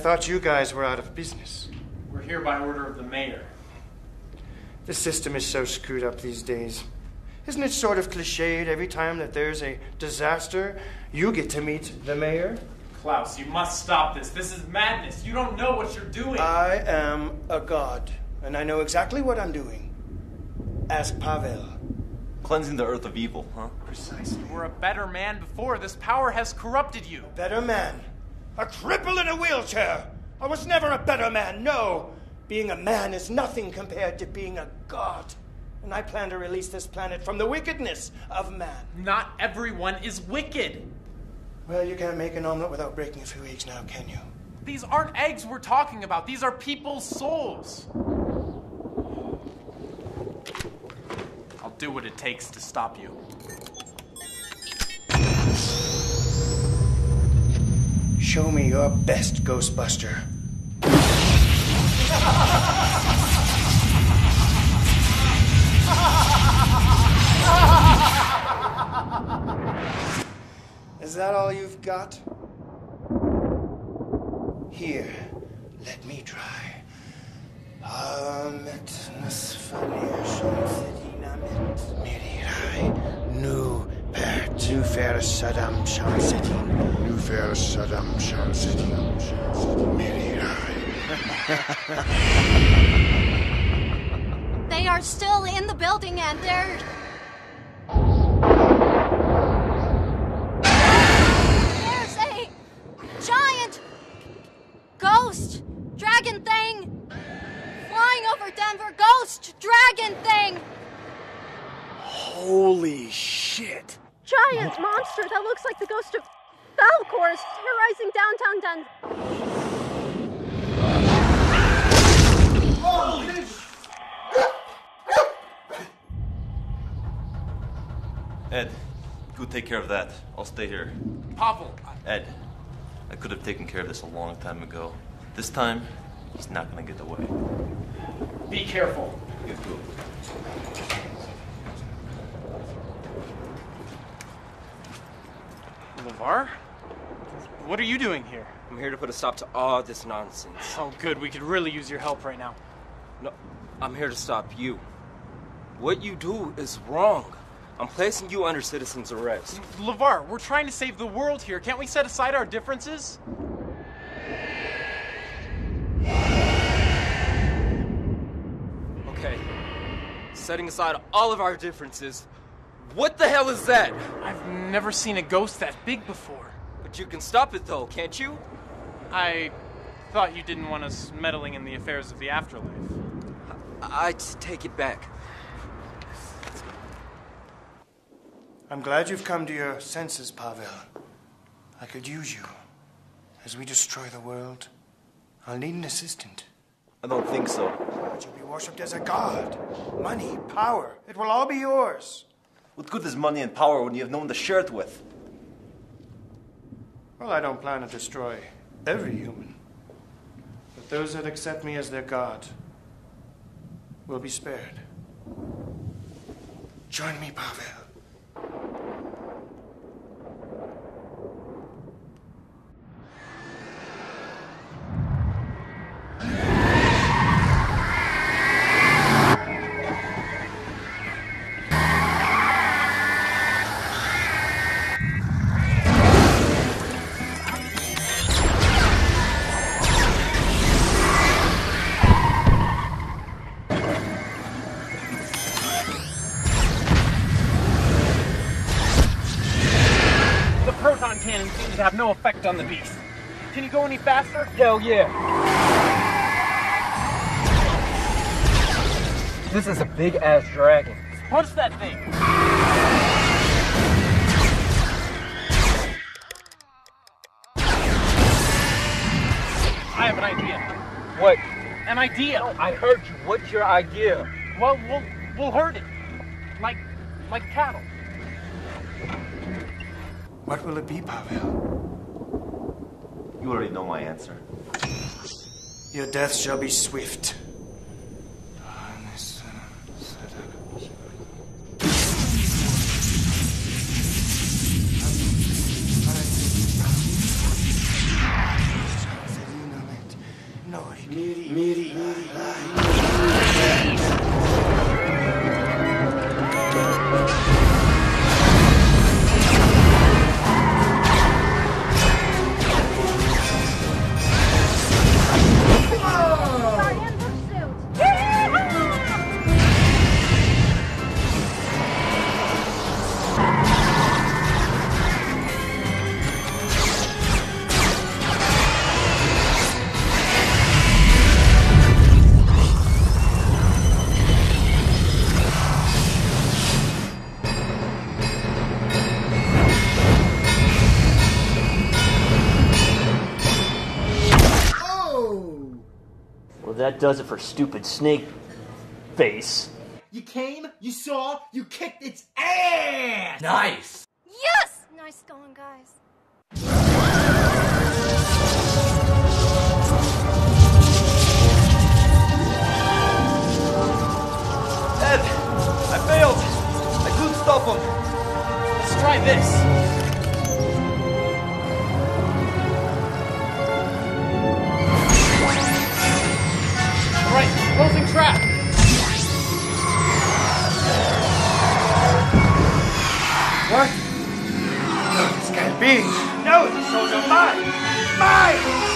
[SPEAKER 17] Thought you guys were out of business.
[SPEAKER 4] We're here by order of the mayor.
[SPEAKER 17] The system is so screwed up these days. Isn't it sort of cliched every time that there's a disaster, you get to meet the mayor?
[SPEAKER 4] Klaus, you must stop this. This is madness. You don't know what you're doing.
[SPEAKER 17] I am a god, and I know exactly what I'm doing. Ask Pavel.
[SPEAKER 14] Cleansing the earth of evil, huh?
[SPEAKER 17] Precisely.
[SPEAKER 4] You were a better man before. This power has corrupted you.
[SPEAKER 17] Better man? A cripple in a wheelchair! I was never a better man, no! Being a man is nothing compared to being a god. And I plan to release this planet from the wickedness of man.
[SPEAKER 4] Not everyone is wicked.
[SPEAKER 17] Well, you can't make an omelet without breaking a few eggs now, can you?
[SPEAKER 4] These aren't eggs we're talking about. These are people's souls. I'll do what it takes to stop you.
[SPEAKER 17] Show me your best, Ghostbuster. Is that all you've got? Here, let me try. Mirirai nu per tu fer Saddam Shamsedin. Nu fer Saddam Shamsedin. Mirirai.
[SPEAKER 10] They are still in the building and they're. There's a giant ghost dragon thing flying over Denver. Ghost dragon thing!
[SPEAKER 8] Holy shit.
[SPEAKER 10] Giant monster that looks like the ghost of Falkor is terrorizing downtown Denver.
[SPEAKER 14] Ed, go take care of that. I'll stay here.
[SPEAKER 4] Pavel,
[SPEAKER 14] Ed, I could have taken care of this a long time ago. This time, he's not gonna get away.
[SPEAKER 4] be careful.
[SPEAKER 14] You too.
[SPEAKER 4] LeVar? What are you doing here?
[SPEAKER 22] I'm here to put a stop to all this nonsense.
[SPEAKER 4] Oh, good. We could really use your help right now.
[SPEAKER 22] No, I'm here to stop you. What you do is wrong. I'm placing you under citizen's arrest.
[SPEAKER 4] LeVar, we're trying to save the world here. Can't we set aside our differences?
[SPEAKER 22] Okay. Setting aside all of our differences, what the hell is that?
[SPEAKER 4] I've never seen a ghost that big before.
[SPEAKER 22] But you can stop it though, can't you?
[SPEAKER 4] I thought you didn't want us meddling in the affairs of the afterlife.
[SPEAKER 22] I t- take it back.
[SPEAKER 17] I'm glad you've come to your senses, Pavel. I could use you. As we destroy the world, I'll need an assistant.
[SPEAKER 14] I don't think so.
[SPEAKER 17] But you'll be worshipped as a god. Money, power, it will all be yours.
[SPEAKER 14] What good is money and power when you have no one to share it with?
[SPEAKER 17] Well, I don't plan to destroy every human. But those that accept me as their god will be spared. Join me, Pavel.
[SPEAKER 4] The go any faster?
[SPEAKER 33] Hell yeah. This is a big ass dragon.
[SPEAKER 4] Punch that thing! I have an idea.
[SPEAKER 33] What?
[SPEAKER 4] An idea.
[SPEAKER 33] Oh, I heard you. What's your idea?
[SPEAKER 4] Well, we'll we'll herd it, like like cattle.
[SPEAKER 17] What will it be, Pavel?
[SPEAKER 14] You already know my answer.
[SPEAKER 17] Your death shall be swift.
[SPEAKER 20] Well, that does it for stupid snake face.
[SPEAKER 24] You came, you saw, you kicked its ass!
[SPEAKER 20] Nice!
[SPEAKER 10] Yes! Nice going, guys.
[SPEAKER 14] Ed! I failed! I couldn't stop him!
[SPEAKER 4] Let's try this. Right, closing trap.
[SPEAKER 17] What? No, this can't be. No, these souls are mine. Mine!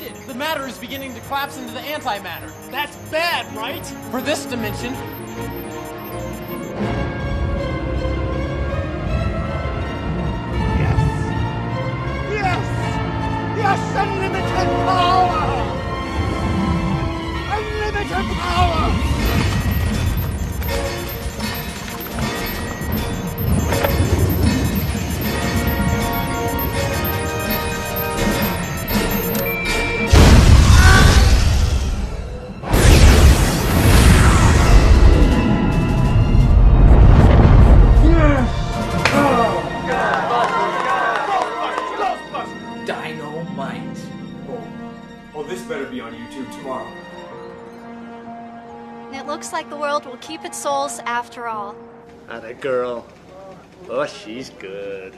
[SPEAKER 17] The
[SPEAKER 4] matter is beginning to collapse into the antimatter. That's bad, right? For this dimension.
[SPEAKER 10] After all.
[SPEAKER 9] Atta girl. Oh, she's good.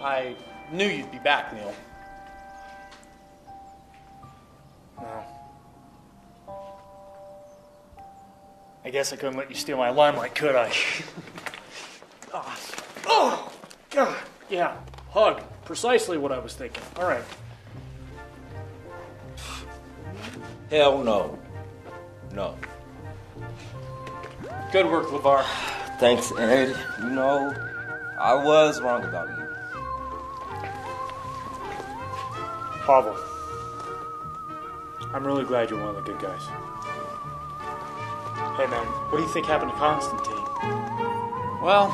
[SPEAKER 4] I knew you'd be back, Neil.
[SPEAKER 5] No. I guess I couldn't let you steal my limelight, could I? Ah. oh, God. Yeah, hug. Precisely what I was thinking. All right.
[SPEAKER 22] Hell no. No.
[SPEAKER 4] Good work, LeVar.
[SPEAKER 22] Thanks, Ed. You know, I was wrong about you.
[SPEAKER 5] Pavel. I'm really glad you're one of the good guys. Hey, man, what do you think happened to Constantine?
[SPEAKER 4] Well,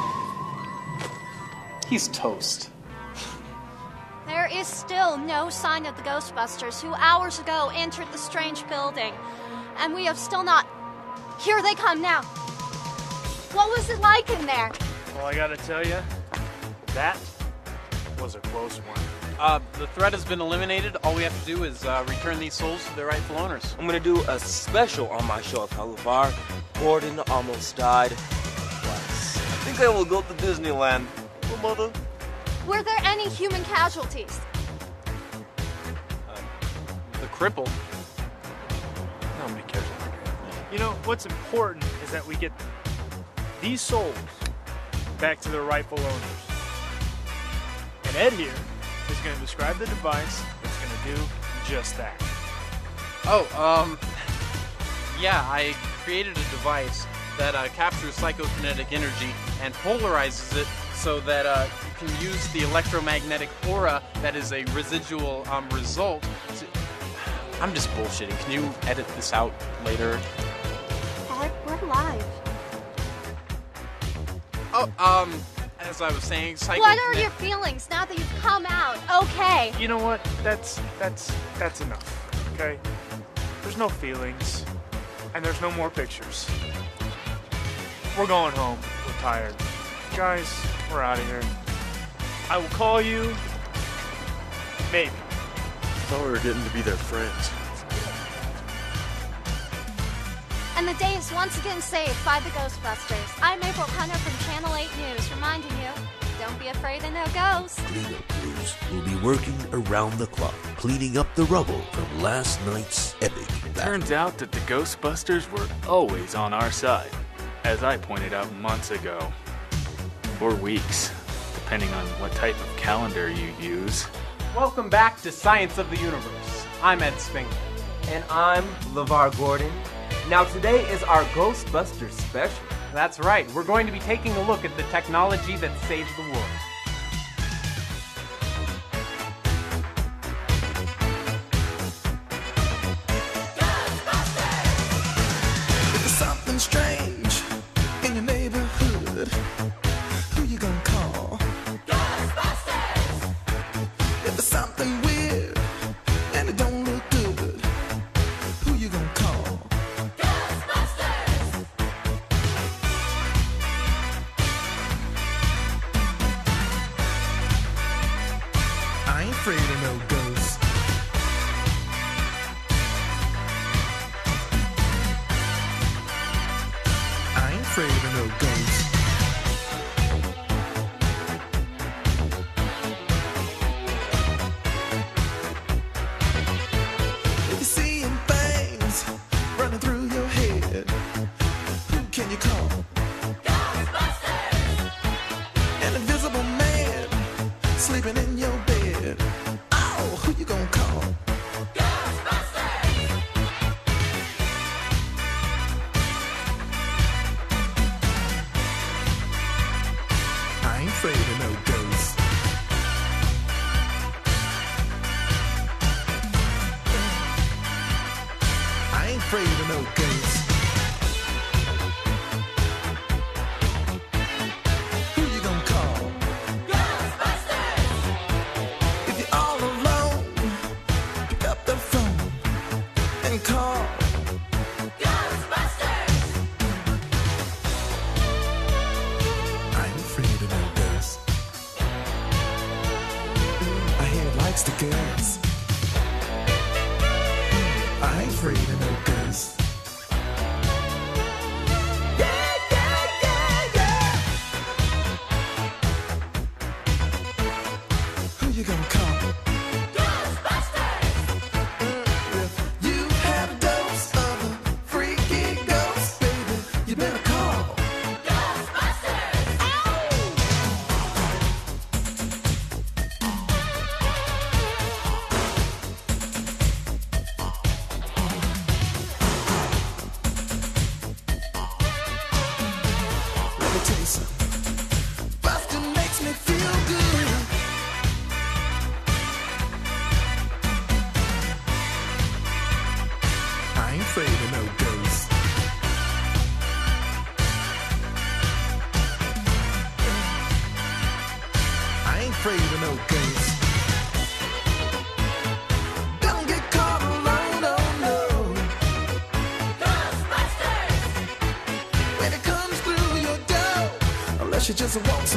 [SPEAKER 4] he's toast.
[SPEAKER 10] There is still no sign of the Ghostbusters who hours ago entered the strange building. And we have still not. Here they come now. What was it like in there?
[SPEAKER 5] Well, I gotta tell you, that was a close one.
[SPEAKER 4] Uh, the threat has been eliminated. All we have to do is uh, return these souls to their rightful owners.
[SPEAKER 22] I'm gonna do a special on my show of Halivar. Gordon almost died twice.
[SPEAKER 14] I think I will go to Disneyland. Oh, mother.
[SPEAKER 10] Were there any human casualties?
[SPEAKER 4] The cripple.
[SPEAKER 5] Nobody cares about You know, what's important is that we get these souls back to their rightful owners. And Ed here is going to describe the device that's going to do just that.
[SPEAKER 4] Oh, um, yeah, I created a device that uh, captures psychokinetic energy and polarizes it so that uh, you can use the electromagnetic aura that is a residual um, result. To... I'm just bullshitting. Can you edit this out later?
[SPEAKER 10] Ed, we're live.
[SPEAKER 4] Oh, um, as I was saying, psycho.
[SPEAKER 10] What are your feelings now that you've come out? Okay.
[SPEAKER 5] You know what? That's that's that's enough. Okay? There's no feelings and there's no more pictures. We're going home. We're tired. Guys, we're out of here. I will call you maybe.
[SPEAKER 8] thought we were getting to be their friends.
[SPEAKER 10] And the day is once again saved by the Ghostbusters. I'm April Hunter from Channel 8 News, reminding you don't be afraid of no ghosts.
[SPEAKER 34] Cleanup crews will be working around the clock, cleaning up the rubble from last night's epic battle.
[SPEAKER 26] Turns out that the Ghostbusters were always on our side, as I pointed out months ago. Or weeks, depending on what type of calendar you use.
[SPEAKER 25] Welcome back to Science of the Universe. I'm Ed Spengler.
[SPEAKER 22] And I'm LeVar Gordon. Now, today is our Ghostbusters special.
[SPEAKER 25] That's right, we're going to be taking a look at the technology that saves the world.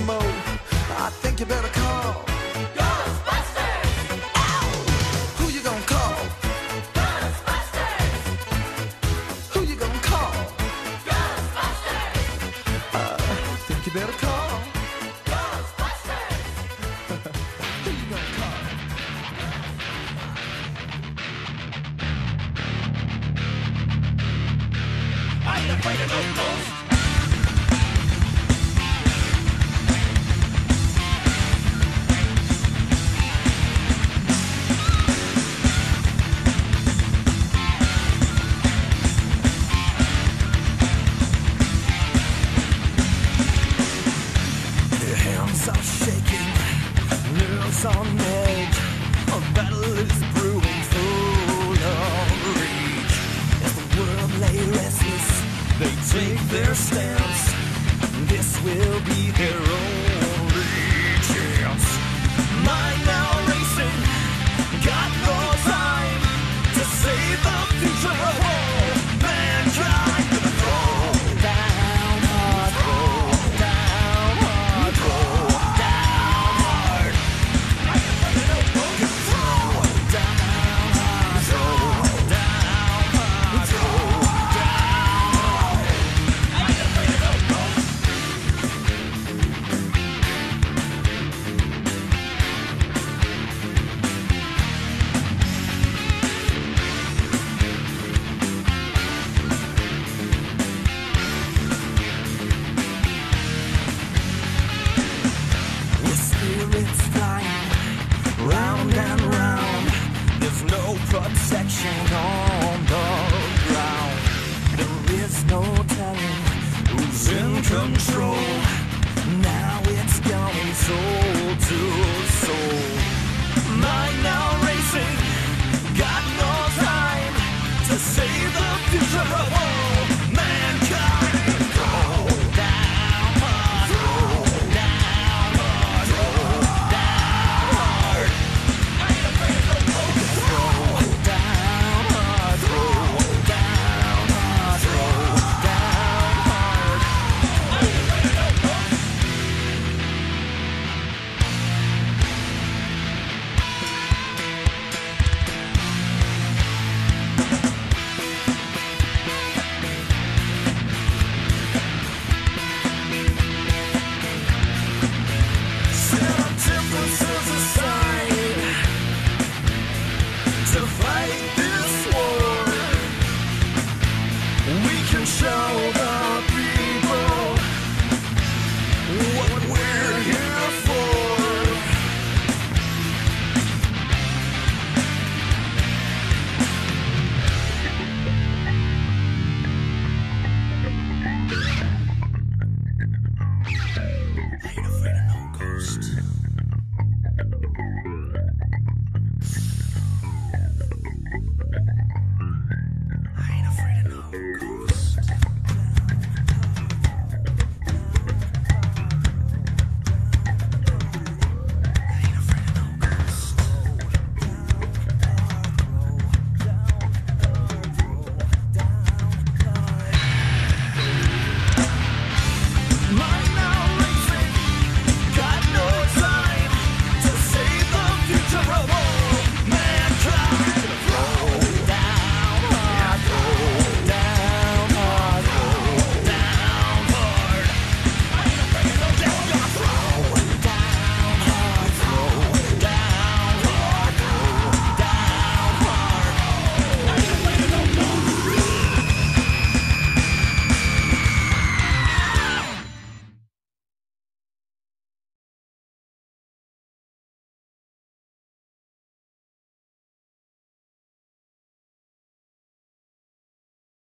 [SPEAKER 22] Just